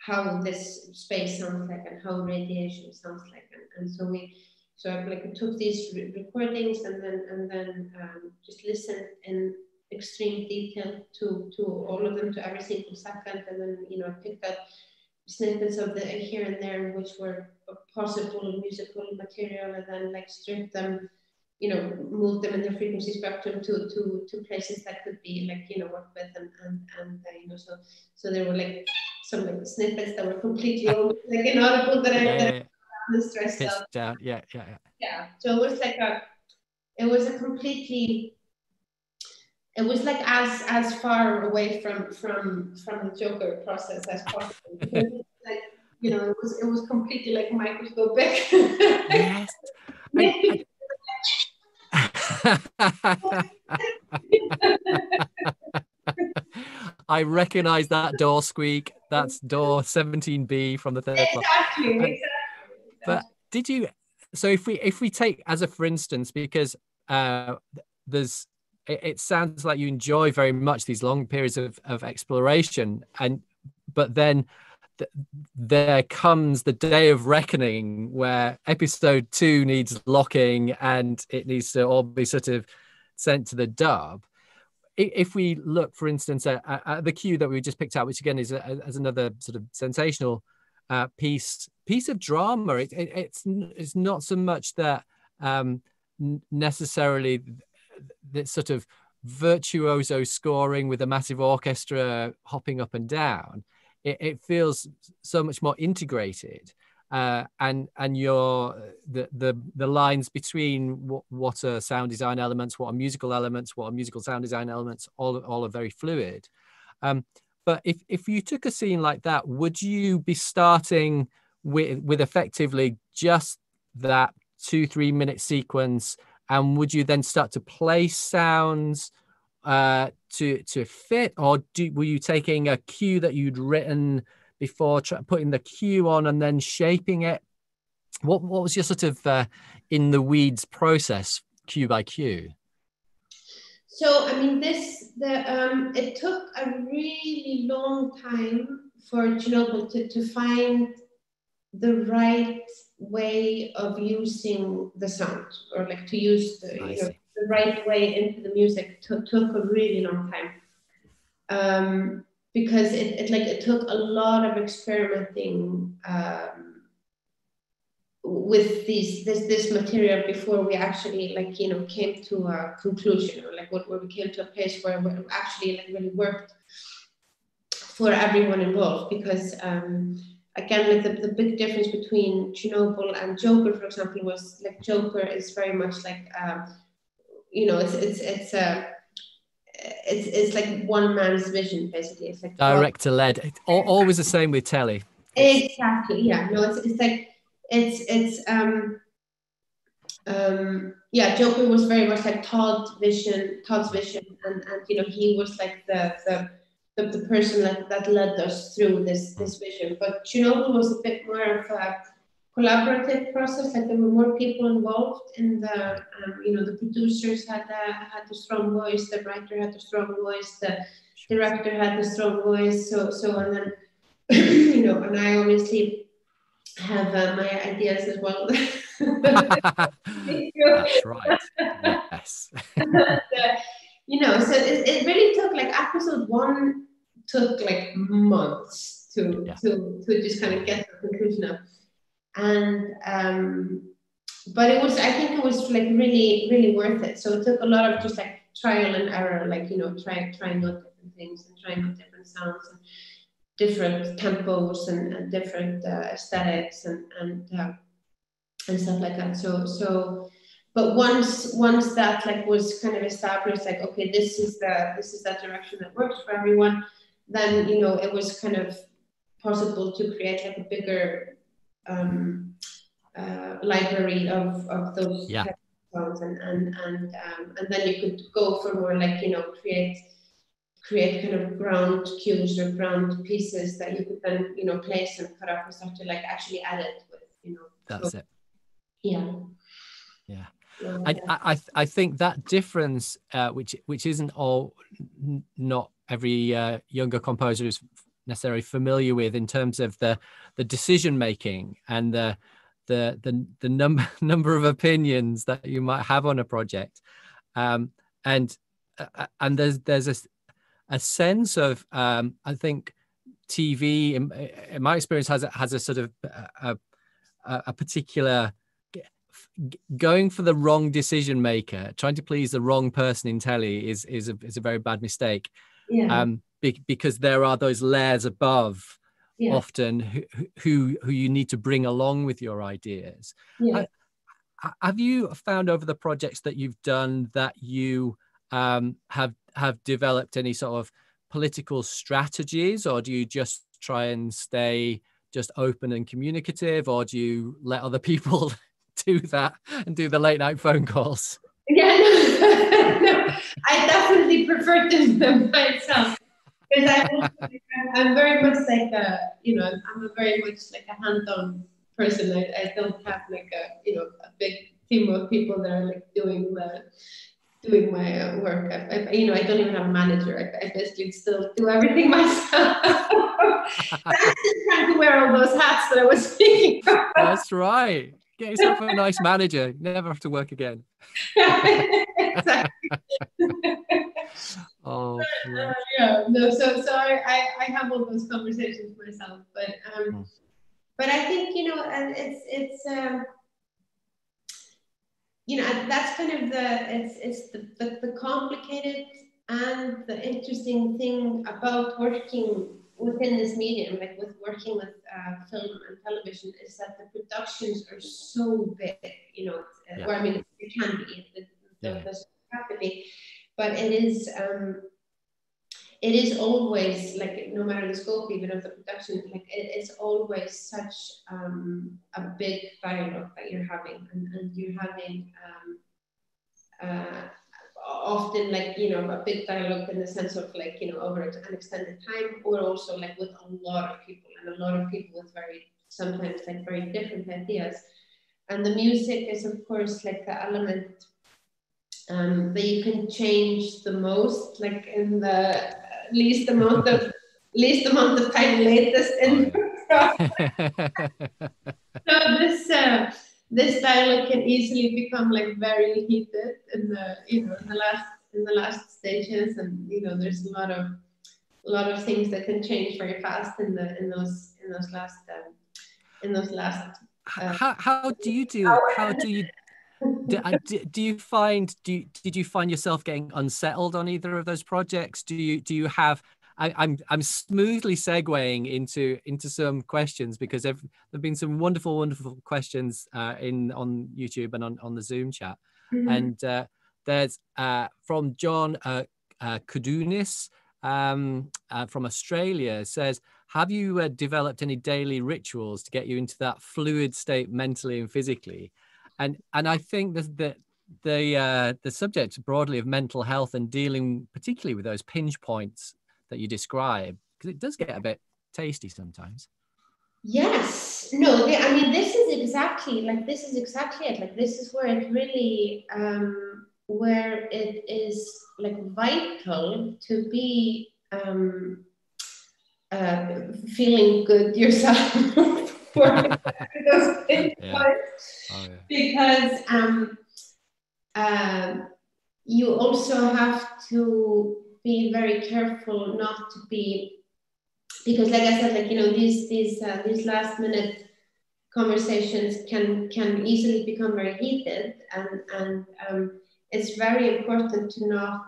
how this space sounds like and how radiation sounds like. And, and so we so I like took these re recordings and then and then um, just listened in extreme detail to to all of them to every single second, and then you know picked up snippets of the here and there which were possible musical material, and then like stripped them, you know, moved them in the frequency spectrum to to to places that could be like you know work with and and and uh, you know so so there were like some like snippets that were completely like inaudible that I. Yeah, that yeah the stress out. Yeah, yeah, yeah. Yeah. So it was like a, it was a completely, it was like as as far away from from from the Joker process as possible. like you know, it was it was completely like microscopic. yes. I, I... I recognize that door squeak. That's door 17B from the third exactly, exactly. But did you? So if we if we take as a for instance, because uh, there's it, it sounds like you enjoy very much these long periods of of exploration, and but then th- there comes the day of reckoning where episode two needs locking and it needs to all be sort of sent to the dub if we look, for instance, at, at, the cue that we just picked out, which again is as another sort of sensational uh, piece piece of drama, it, it, it's it's not so much that um, necessarily that sort of virtuoso scoring with a massive orchestra hopping up and down. It, it feels so much more integrated uh, and and your the, the the lines between what, what are sound design elements, what are musical elements, what are musical sound design elements, all all are very fluid. Um, but if if you took a scene like that, would you be starting with with effectively just that two three minute sequence, and would you then start to play sounds? uh to to fit or do were you taking a cue that you'd written before putting the cue on and then shaping it? What what was your sort of uh, in the weeds process, cue by cue? So I mean, this the um, it took a really long time for Chernobyl to, to find the right way of using the sound or like to use the, you know, the right way into the music took, took a really long time. Um, because it, it like it took a lot of experimenting um, with these this this material before we actually like you know came to a conclusion or like what where we came to a place where it actually like really worked for everyone involved. Because um, again like the, the big difference between Chernobyl and Joker for example was like Joker is very much like um, you know it's it's it's a it's it's like one man's vision basically. It's like director led. Always the same with telly. Exactly. Yeah. No. It's it's like it's it's um um yeah. Joker was very much like Todd's vision. Todd's vision, and and you know he was like the the. The, the person that, that led us through this this vision, but Chernobyl was a bit more of a collaborative process. Like there were more people involved in the, um, you know, the producers had a, had a strong voice, the writer had a strong voice, the director had a strong voice. So, so and then, you know, and I obviously have uh, my ideas as well. That's right. Yes. you know, so it, it really took like episode one took like months to yeah. to to just kind of get the conclusion of and um, but it was I think it was like really really worth it. So it took a lot of just like trial and error, like you know, trying trying out different things and trying out different sounds and different tempos and, and different uh, aesthetics and and uh, and stuff like that. So so but once once that like was kind of established like okay this is the this is that direction that works for everyone then you know it was kind of possible to create like a bigger um, uh, library of, of those yeah. songs and and and um, and then you could go for more like you know create create kind of ground cues or ground pieces that you could then you know place and cut up and start to like actually edit with you know. That's so, it. Yeah. Yeah. I, I I think that difference, uh, which which isn't all, not every uh, younger composer is necessarily familiar with in terms of the the decision making and the the the, the number number of opinions that you might have on a project um, and uh, uh, and there's there's a, a sense of um, I think TV in, in, my experience has a, has a sort of a, a, a particular going for the wrong decision maker, trying to please the wrong person in telly is is a, is a very bad mistake. Yeah. Um, be, because there are those layers above yeah. often who, who who you need to bring along with your ideas. Yeah. Uh, have you found over the projects that you've done that you um, have have developed any sort of political strategies, or do you just try and stay just open and communicative, or do you let other people do that and do the late night phone calls? Yeah, no, no I definitely prefer doing them myself because I'm, I'm very much like a, you know, I'm a very much like a hands-on person. I, I don't have like a, you know, a big team of people that are like doing the, doing my work. I, I, you know, I don't even have a manager. I, I basically still do everything myself. I'm trying to wear all those hats that I was speaking about. That's right. Get yourself a nice manager. Never have to work again. exactly. Oh, uh, yeah. No. So, so I, I, I, have all those conversations myself, but um, mm. but I think you know, and it's it's um you know that's kind of the it's it's the, the, the complicated and the interesting thing about working within this medium, like with working with uh, film and television, is that the productions are so big. You know, yeah. or I mean, it can be, it, yeah. rapidly, but it is um, it is always like no matter the scope even of the production like it is always such um, a big dialogue that you're having and, and you're having um, uh, often like you know a big dialogue in the sense of like you know over an extended time or also like with a lot of people and a lot of people with very sometimes like very different ideas. And the music is of course like the element um, that you can change the most like in the least amount of least amount of time latest in so this uh, this dialogue can easily become like very heated in the you know in the last in the last stages and you know there's a lot of a lot of things that can change very fast in the in those in those last um, in those last uh, how, how do you do how do you do, do, you find do you, did you find yourself getting unsettled on either of those projects do you do you have I, am I'm, I'm smoothly segueing into into some questions because there have been some wonderful wonderful questions uh, in on YouTube and on, on the Zoom chat, mm-hmm. and uh, there's uh, from John uh, uh Kudunis um, uh, from Australia says, have you uh, developed any daily rituals to get you into that fluid state mentally and physically? And and I think that the the uh, the subject broadly of mental health and dealing particularly with those pinch points that you describe because it does get a bit tasty sometimes. Yes, no, I mean this is exactly like this is exactly it. Like this is where it really um, where it is like vital to be um, uh, feeling good yourself for those yeah. oh, yeah. because um, uh, you also have to be very careful not to be because like i said like you know these these uh, these last minute conversations can can easily become very heated and and um, it's very important to not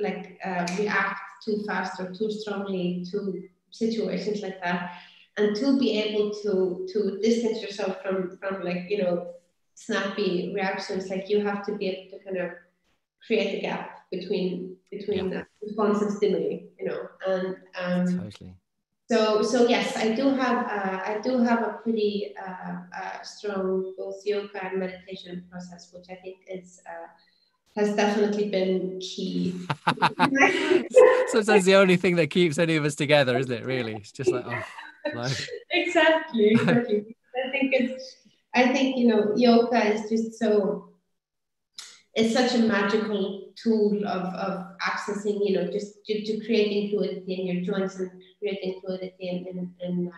like uh, react too fast or too strongly to situations like that and to be able to to distance yourself from from like you know snappy reactions like you have to be able to kind of create a gap between between yeah. response and stimuli you know and um totally. so so yes i do have uh, i do have a pretty uh, uh, strong both yoga and meditation process which i think is uh, has definitely been key. Sometimes the only thing that keeps any of us together, isn't it? Really, it's just like, oh, exactly, exactly. I think it's, I think you know, yoga is just so. It's such a magical tool of, of accessing, you know, just to, to creating fluidity in your joints and creating fluidity in, in, in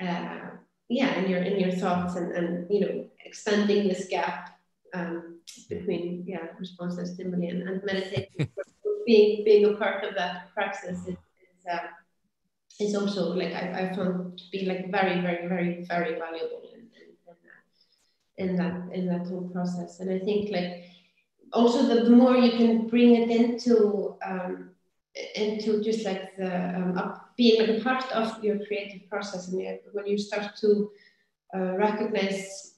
uh, uh, yeah, in your in your thoughts and, and you know, extending this gap um, between yeah response and stimuli and, and meditating being being a part of that praxis is, is uh, is also like I, I found to be like very, very, very, very valuable in, in, in, that, in that in that whole process. And I think like also the, the more you can bring it into um, into just like the um, up, being like a part of your creative process, and you, when you start to uh, recognize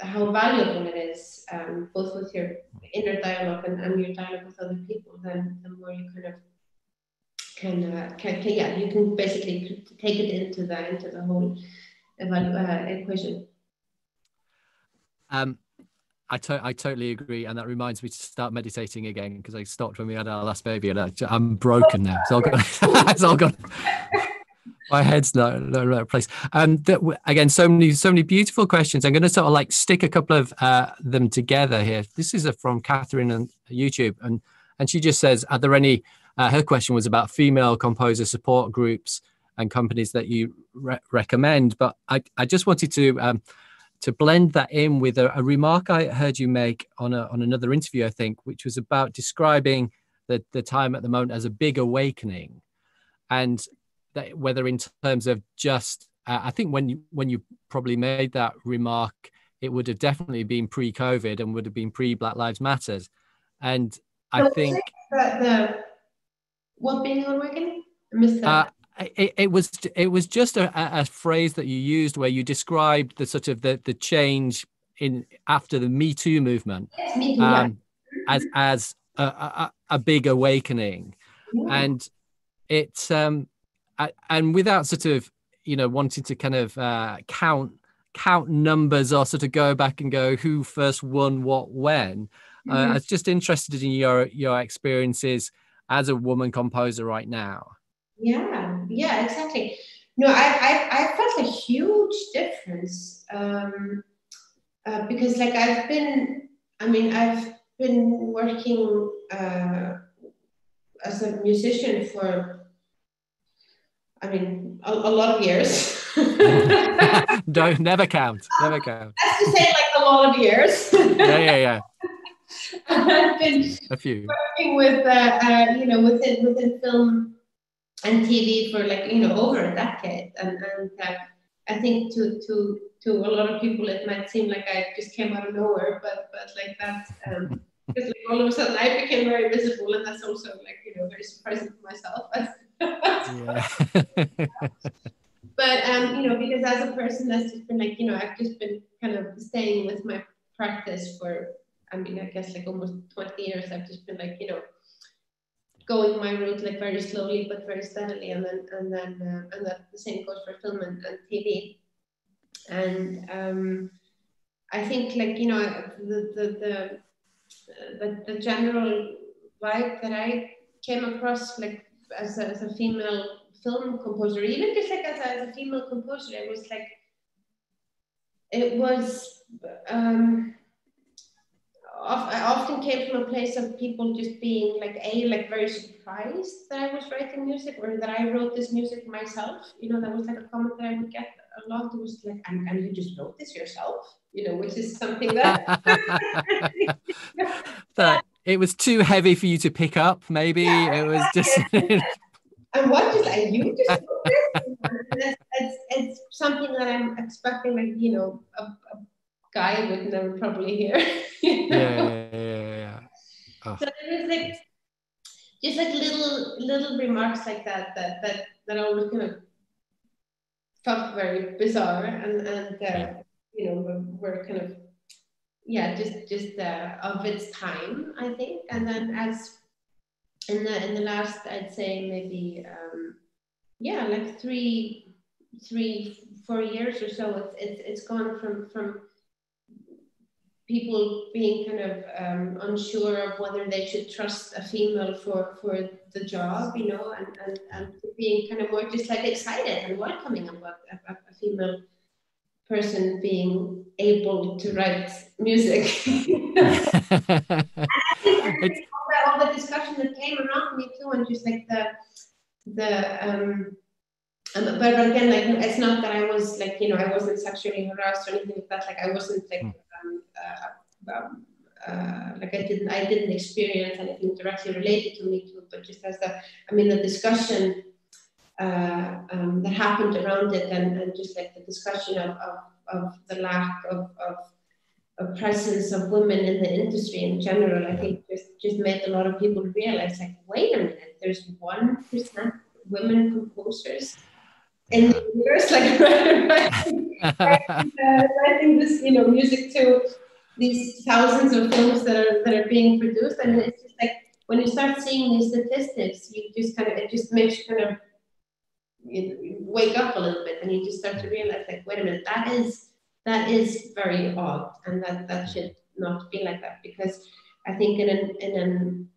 how valuable it is, um, both with your inner dialogue and, and your dialogue with other people, then the more you kind of can, uh, can, can yeah you can basically take it into the into the whole uh, equation. Um, I, to- I totally agree, and that reminds me to start meditating again because I stopped when we had our last baby, and I, am broken now. It's all gone. it's all gone. my head's not in the right place. Um, that, again, so many, so many beautiful questions. I'm going to sort of like stick a couple of uh, them together here. This is a, from Catherine on YouTube, and and she just says, "Are there any?" Uh, her question was about female composer support groups and companies that you re- recommend. But I, I just wanted to um, to blend that in with a, a, remark I heard you make on a, on another interview, I think, which was about describing the the time at the moment as a big awakening, and that whether in terms of just uh, I think when you when you probably made that remark, it would have definitely been pre-COVID and would have been pre Black Lives Matters, and I think the, the what being awakening. I missed that. Uh, it, it, was it was just a, a, phrase that you used where you described the sort of the, the change in after the Me Too movement yes, Me Too, um, yeah. as as a, a, a big awakening, yeah. and it's um and without sort of you know wanting to kind of uh, count count numbers or sort of go back and go who first won what when. Uh, mm-hmm. Uh, I was just interested in your your experiences as a woman composer right now. Yeah, yeah, exactly. No, I I, I felt a huge difference um, uh, because like I've been, I mean, I've been working uh, as a musician for I mean, a, a lot of years. Don't never count. Never count. That's to say, like a lot of years. yeah, yeah, yeah. I've been a few working with, uh, uh, you know, within within film and TV for like you know over a decade, and and uh, I think to to to a lot of people it might seem like I just came out of nowhere, but but like that. Um, because like all of a sudden I became very visible, and that's also like you know very surprising for myself. but um, you know, because as a person that's just been like, you know, I've just been kind of staying with my practice for, I mean, I guess like almost 20 years. I've just been like, you know, going my route like very slowly but very steadily, and then and then uh, and that the same goes for film and, and TV. And um, I think like you know the the the the, the general vibe that I came across like as a, as a female film composer, even just like as a, as a female composer, it was like it was um, I often came from a place of people just being like a like very surprised that I was writing music or that I wrote this music myself. You know, that was like a comment that I would get a lot. It was like, and, and you just wrote this yourself, you know, which is something that that it was too heavy for you to pick up. Maybe yeah, it was just. and what is like you just it's, it's, it's, something that I'm expecting, like you know, a, a guy would never probably hear. You know? yeah, yeah, yeah. Oh. So like just like little little remarks like that that that that always kind of felt very bizarre and and uh, you know were, were kind of yeah, just just uh, of its time, I think. And then as in the in the last, I'd say maybe um, yeah, like three, three, four years or so, it's it's, it's gone from from people being kind of um, unsure of whether they should trust a female for for the job, you know, and and, and being kind of more just like excited and welcoming about a, a female person being able to write music. And I think all, the, discussion that came around me too, and just like the the um, um, but, but again, like it's not that I was like you know I wasn't sexually harassed or anything like that. Like I wasn't like hmm. Um, uh, um, uh, like I didn't I didn't experience anything directly related to me too, but just as the I mean the discussion uh, um, that happened around it and, and just like the discussion of, of, of the lack of, of, of, presence of women in the industry in general, I think just, just made a lot of people realize like, wait a minute, there's 1% women composers in the universe, like writing, uh, writing this, you know, music to these thousands of films that are, that are being produced. And it's just like, when you start seeing these statistics, you just kind of, it just makes you kind of you wake up a little bit and you just start to realize like wait a minute that is that is very odd and that that should not be like that because i think in an in an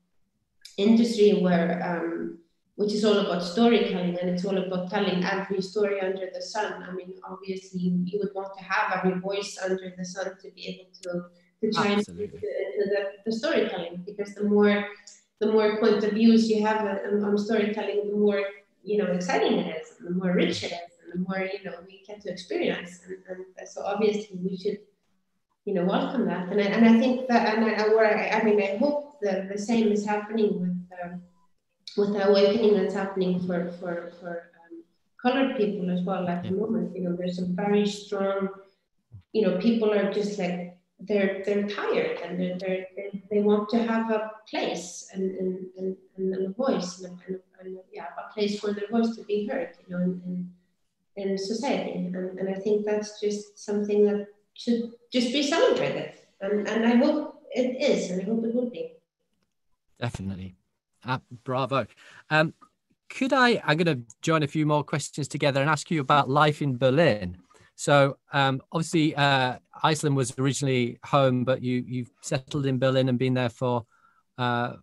industry where um, which is all about storytelling and it's all about telling every story under the sun. I mean, obviously, you would want to have every voice under the sun to be able to, to into, into the, the, storytelling because the more the more point of views you have on, on storytelling, the more you know exciting it is, and the more rich it is, and the more you know we get to experience. And, and so obviously, we should you know welcome that. And I, and I think that and I, I, I mean, I hope that the same is happening with. Um, with the awakening that's happening for for for um, colored people as well at the moment. You know, there's a very strong, you know, people are just like they're they're tired and they're, they're, they they want to have a place and and, and, and a voice and, and, and, yeah a place for their voice to be heard you know in, in, in society. And, and I think that's just something that should just be celebrated. And, and I hope it is and I hope it will be. Definitely Ah, bravo. Um, could I? I'm going to join a few more questions together and ask you about life in Berlin. So um, obviously, uh, Iceland was originally home, but you you've settled in Berlin and been there for uh,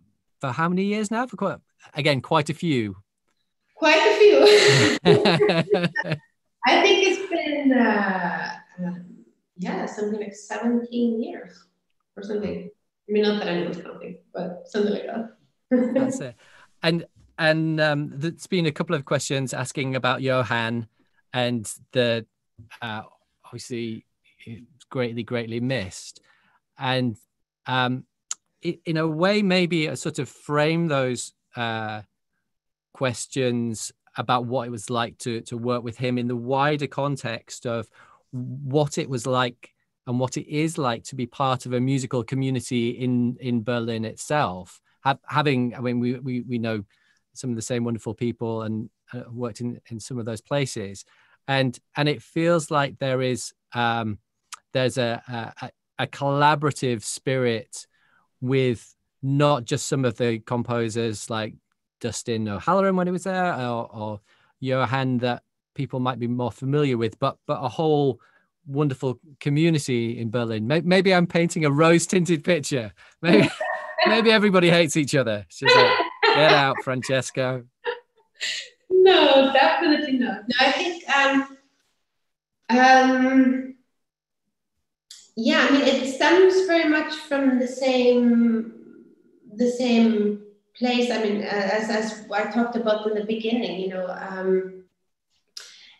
for how many years now? For quite again, quite a few. Quite a few. I think it's been uh, um, yeah something like 17 years or something. I mean, not that anyone's something, but something like that. That's it. And and um, there's been a couple of questions asking about Johan and the uh, obviously greatly greatly missed, and um, it, in a way maybe a sort of frame those uh, questions about what it was like to to work with him in the wider context of what it was like and what it is like to be part of a musical community in in Berlin itself having, I mean, we, we, we know some of the same wonderful people and uh, worked in, in some of those places. And, and it feels like there is, um, there's a, a, a collaborative spirit with not just some of the composers like Dustin O'Halloran when he was there or, or Johan that people might be more familiar with, but but a whole wonderful community in Berlin. Maybe I'm painting a rose tinted picture. Maybe maybe everybody hates each other. Just like, get out, Francesco. No, definitely not. No, I think um, um, yeah, I mean it stems very much from the same the same place. I mean, as as I talked about in the beginning, you know. Um,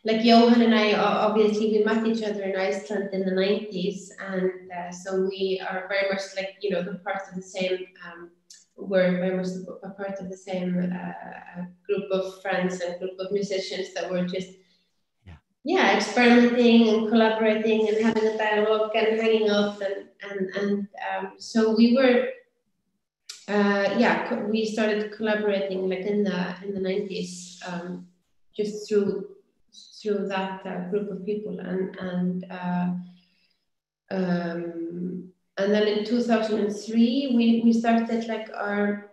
like Johan and I, obviously, we met each other in Iceland in the 90s. And uh, so we are very much like, you know, the part of the same, um, we're very much a part of the same uh, group of friends and group of musicians that were just, yeah. yeah, experimenting and collaborating and having a dialogue and hanging out. And, and, and um, so we were, uh, yeah, we started collaborating like in the, in the 90s, um, just through through that uh, group of people. And and uh, um, and then in 2003 we, we started like our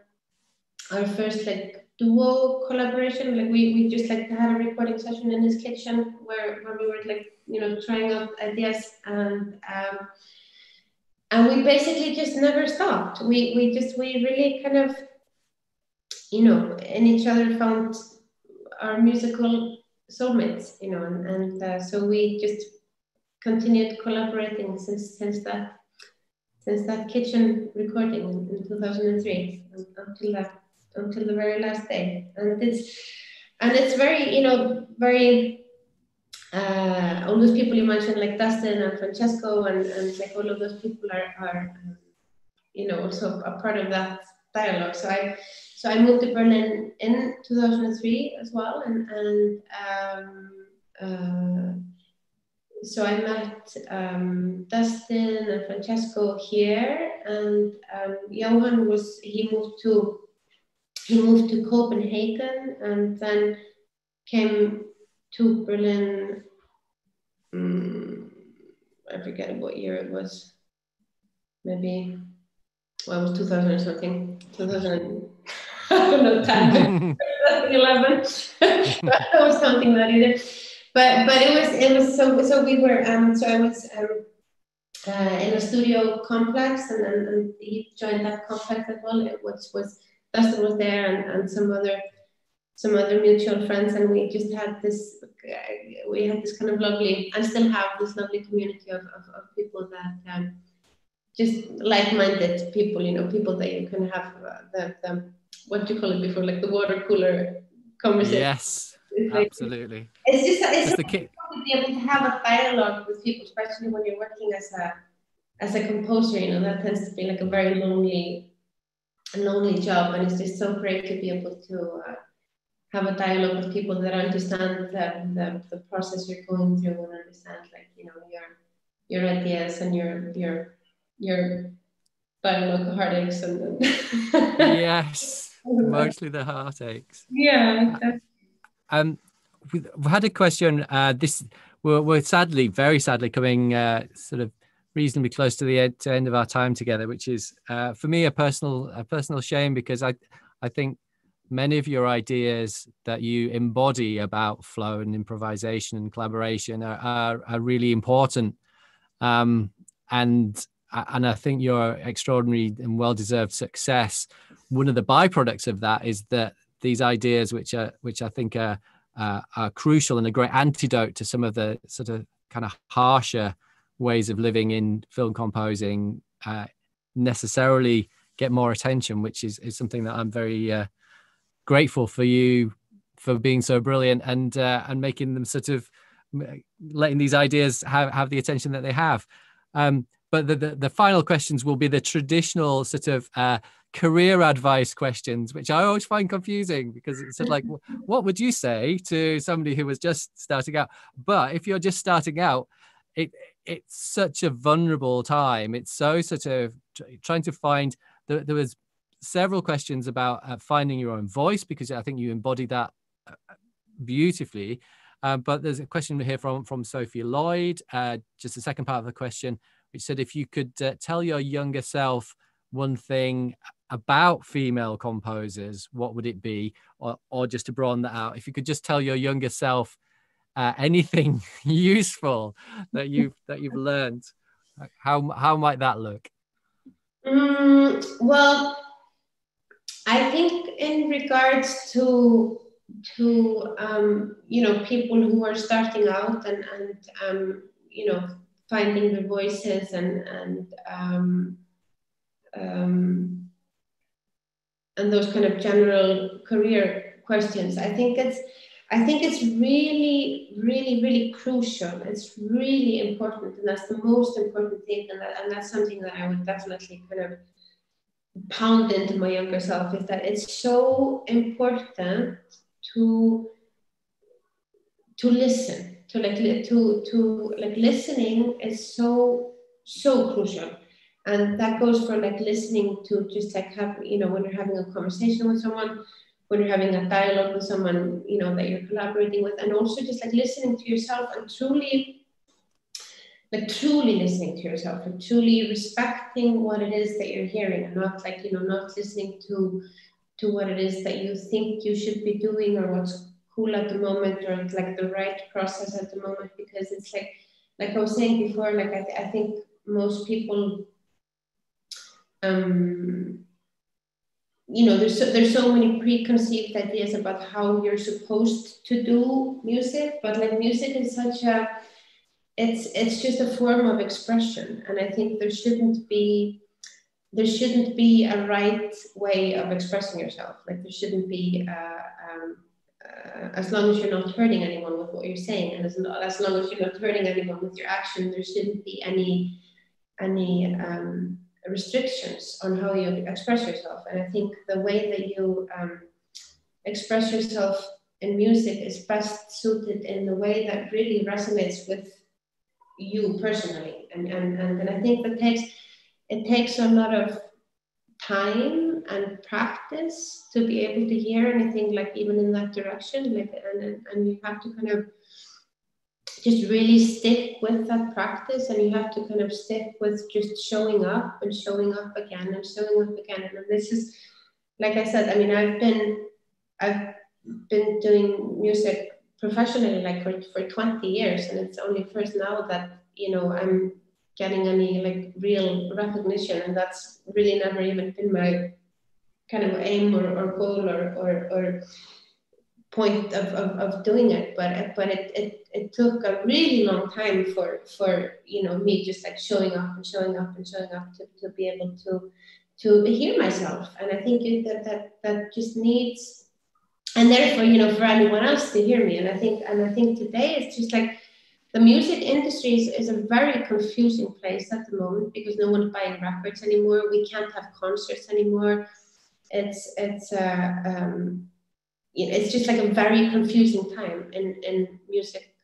our first like duo collaboration. Like we, we just like had a recording session in his kitchen where, where we were like you know trying out ideas. And um, and we basically just never stopped. We we just we really kind of you know in each other found our musical soulmates, you know, and, and uh, so we just continued collaborating since since that since that kitchen recording in, in 2003 until that until the very last day, and it's and it's very you know very uh, all those people you mentioned like Dustin and Francesco and, and like all of those people are are um, you know also a part of that dialogue. So I so I moved to Berlin in 2003 as well, and and um, uh, so I met um, Dustin and Francesco here, and um, Johan was he moved to he moved to Copenhagen, and then came to Berlin. Um, I forget what year it was. Maybe well, it was 2000 or something. 2000 no time. 11 or something that either. But but it was it was so so we were um so I was um uh, in a studio complex and, and, and he joined that complex as well. It was was Dustin was there and, and some other some other mutual friends, and we just had this we had this kind of lovely and still have this lovely community of, of, of people that um, just like-minded people, you know, people that you can have uh, the, the what do you call it before, like the water cooler conversation. Yes, like, absolutely. It's just it's just the to be able to have a dialogue with people, especially when you're working as a as a composer. You know, that tends to be like a very lonely, lonely job, and it's just so great to be able to. Uh, have a dialogue with people that understand the, the, the process you're going through and understand like you know your your ideas and your your your dialogue heartaches and yes mostly the heartaches yeah exactly. um we've had a question uh this we're, we're sadly very sadly coming uh sort of reasonably close to the end, to end of our time together which is uh for me a personal a personal shame because i i think many of your ideas that you embody about flow and improvisation and collaboration are, are, are really important. Um, and and I think your extraordinary and well-deserved success. One of the byproducts of that is that these ideas, which are which I think are uh, are crucial and a great antidote to some of the sort of kind of harsher ways of living in film composing, uh, necessarily get more attention, which is is something that I'm very uh, grateful for you for being so brilliant and uh, and making them sort of letting these ideas have, have the attention that they have. Um, but the, the, the final questions will be the traditional sort of uh, career advice questions, which I always find confusing because it's like, what would you say to somebody who was just starting out? But if you're just starting out, it it's such a vulnerable time. It's so sort of trying to find. There, there was several questions about uh, finding your own voice because I think you embody that uh, beautifully. Uh, but there's a question here from from Sophie Lloyd, uh, just the second part of the question, which said if you could uh, tell your younger self one thing about female composers, what would it be? Or, or just to broaden that out, if you could just tell your younger self uh, anything useful that you've that you've learned, how how might that look? Mm, well, I think in regards to to um, you know people who are starting out and and um, you know finding their voices and and um, um, and those kind of general career questions. I think it's I think it's really, really, really crucial. It's really important, and that's the most important thing, and, that, and that's something that I would definitely kind of pound into my younger self is that it's so important to to listen to like to to like listening is so so crucial and that goes for like listening to just like have you know when you're having a conversation with someone when you're having a dialogue with someone you know that you're collaborating with and also just like listening to yourself and truly but truly listening to yourself and truly respecting what it is that you're hearing and not like you know not listening to to what it is that you think you should be doing or what's cool at the moment or like the right process at the moment because it's like like i was saying before like i, th- I think most people um you know there's so, there's so many preconceived ideas about how you're supposed to do music but like music is such a it's it's just a form of expression and i think there shouldn't be there shouldn't be a right way of expressing yourself. Like there shouldn't be uh, um, uh, as long as you're not hurting anyone with what you're saying and as, as long as you're not hurting anyone with your action there shouldn't be any any um, restrictions on how you express yourself. And i think the way that you um, express yourself in music is best suited in the way that really resonates with you personally. And, and, and, and I think that takes it takes a lot of time and practice to be able to hear anything like even in that direction like and, and you have to kind of just really stick with that practice and you have to kind of stick with just showing up and showing up again and showing up again. And this is like i said i mean i've been i've been doing music professionally like for, for 20 years and it's only first now that you know i'm getting any like real recognition and that's really never even been my kind of aim or, or goal or, or, or point of, of, of doing it but but it, it it took a really long time for for you know me just like showing up and showing up and showing up to, to be able to to hear myself. And i think that that that just needs and therefore you know for anyone else to hear me. And i think and i think today it's just like the music industry is, is a very confusing place at the moment because no one's buying records anymore. We can't have concerts anymore. It's it's uh, um, it's just like a very confusing time in, in music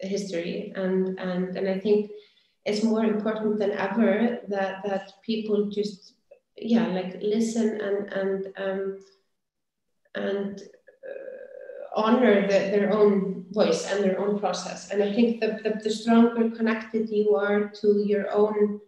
history. And, and and I think it's more important than ever that that people just yeah like listen and and um, and uh, honor the, their own voice and their own process. And I think that the, the stronger connected you are to your own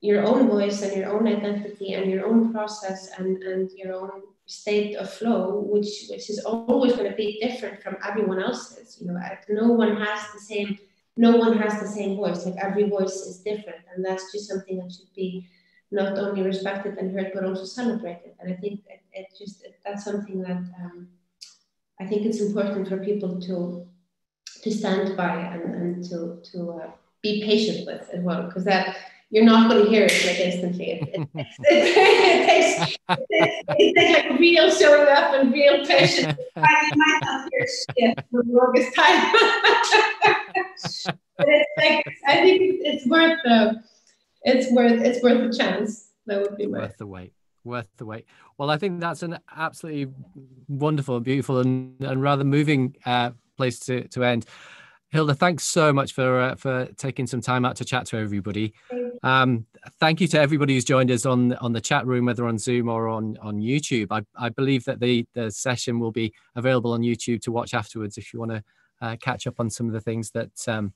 your own voice and your own identity and your own process and, and your own state of flow, which which is always going to be different from everyone else's. You know, no one has the same no one has the same voice. Like every voice is different, and that's just something that should be not only respected and heard, but also celebrated. And I think it, it just it, that's something that um, I think it's important for people to to stand by and, and to to uh, be patient with as well, because that you're not going to hear it like instantly. It, it, it, it takes, it like real showing up and real patience. I might not hear shit for the longest time. but it's like I think it's worth the it's worth it's worth the chance. That would be worth the wait. Worth the wait. Well, I think that's an absolutely wonderful, beautiful, and, and rather moving uh, place to, to end. Hildur, thanks so much for uh, for taking some time out to chat to everybody. Um, thank you to everybody who's joined us on on the chat room, whether on Zoom or on on YouTube. I, I believe that the the session will be available on YouTube to watch afterwards if you want to uh, catch up on some of the things that um,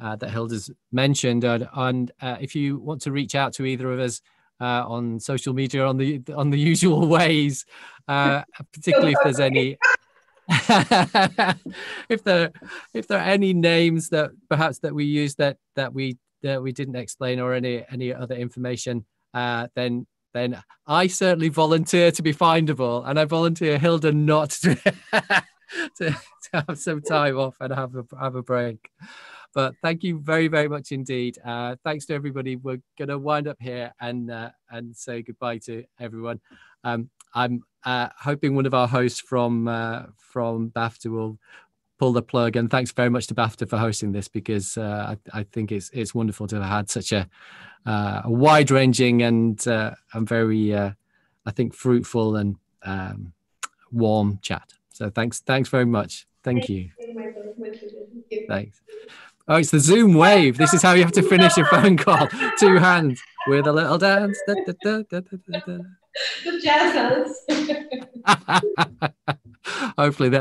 uh, that Hildur's mentioned. And, and uh, if you want to reach out to either of us uh, on social media on the on the usual ways, uh, particularly if there's any if there if there are any names that perhaps that we use that that we that we didn't explain or any any other information uh, then then I certainly volunteer to be findable and I volunteer Hildur not to, to, to have some time off and have a have a break. But thank you very very much indeed. Uh, thanks to everybody. We're gonna wind up here and uh, and say goodbye to everyone. Um, I'm uh, hoping one of our hosts from uh, from BAFTA will pull the plug. And thanks very much to BAFTA for hosting this because uh, I, I, think it's it's wonderful to have had such a, uh, a wide ranging and uh, and very uh, I think fruitful and um, warm chat. So thanks thanks very much. Thank you. Thanks. Oh, it's the Zoom wave. This is how you have to finish a phone call. Two hands with a little dance. Da, da, da, the jazz hands. Hopefully that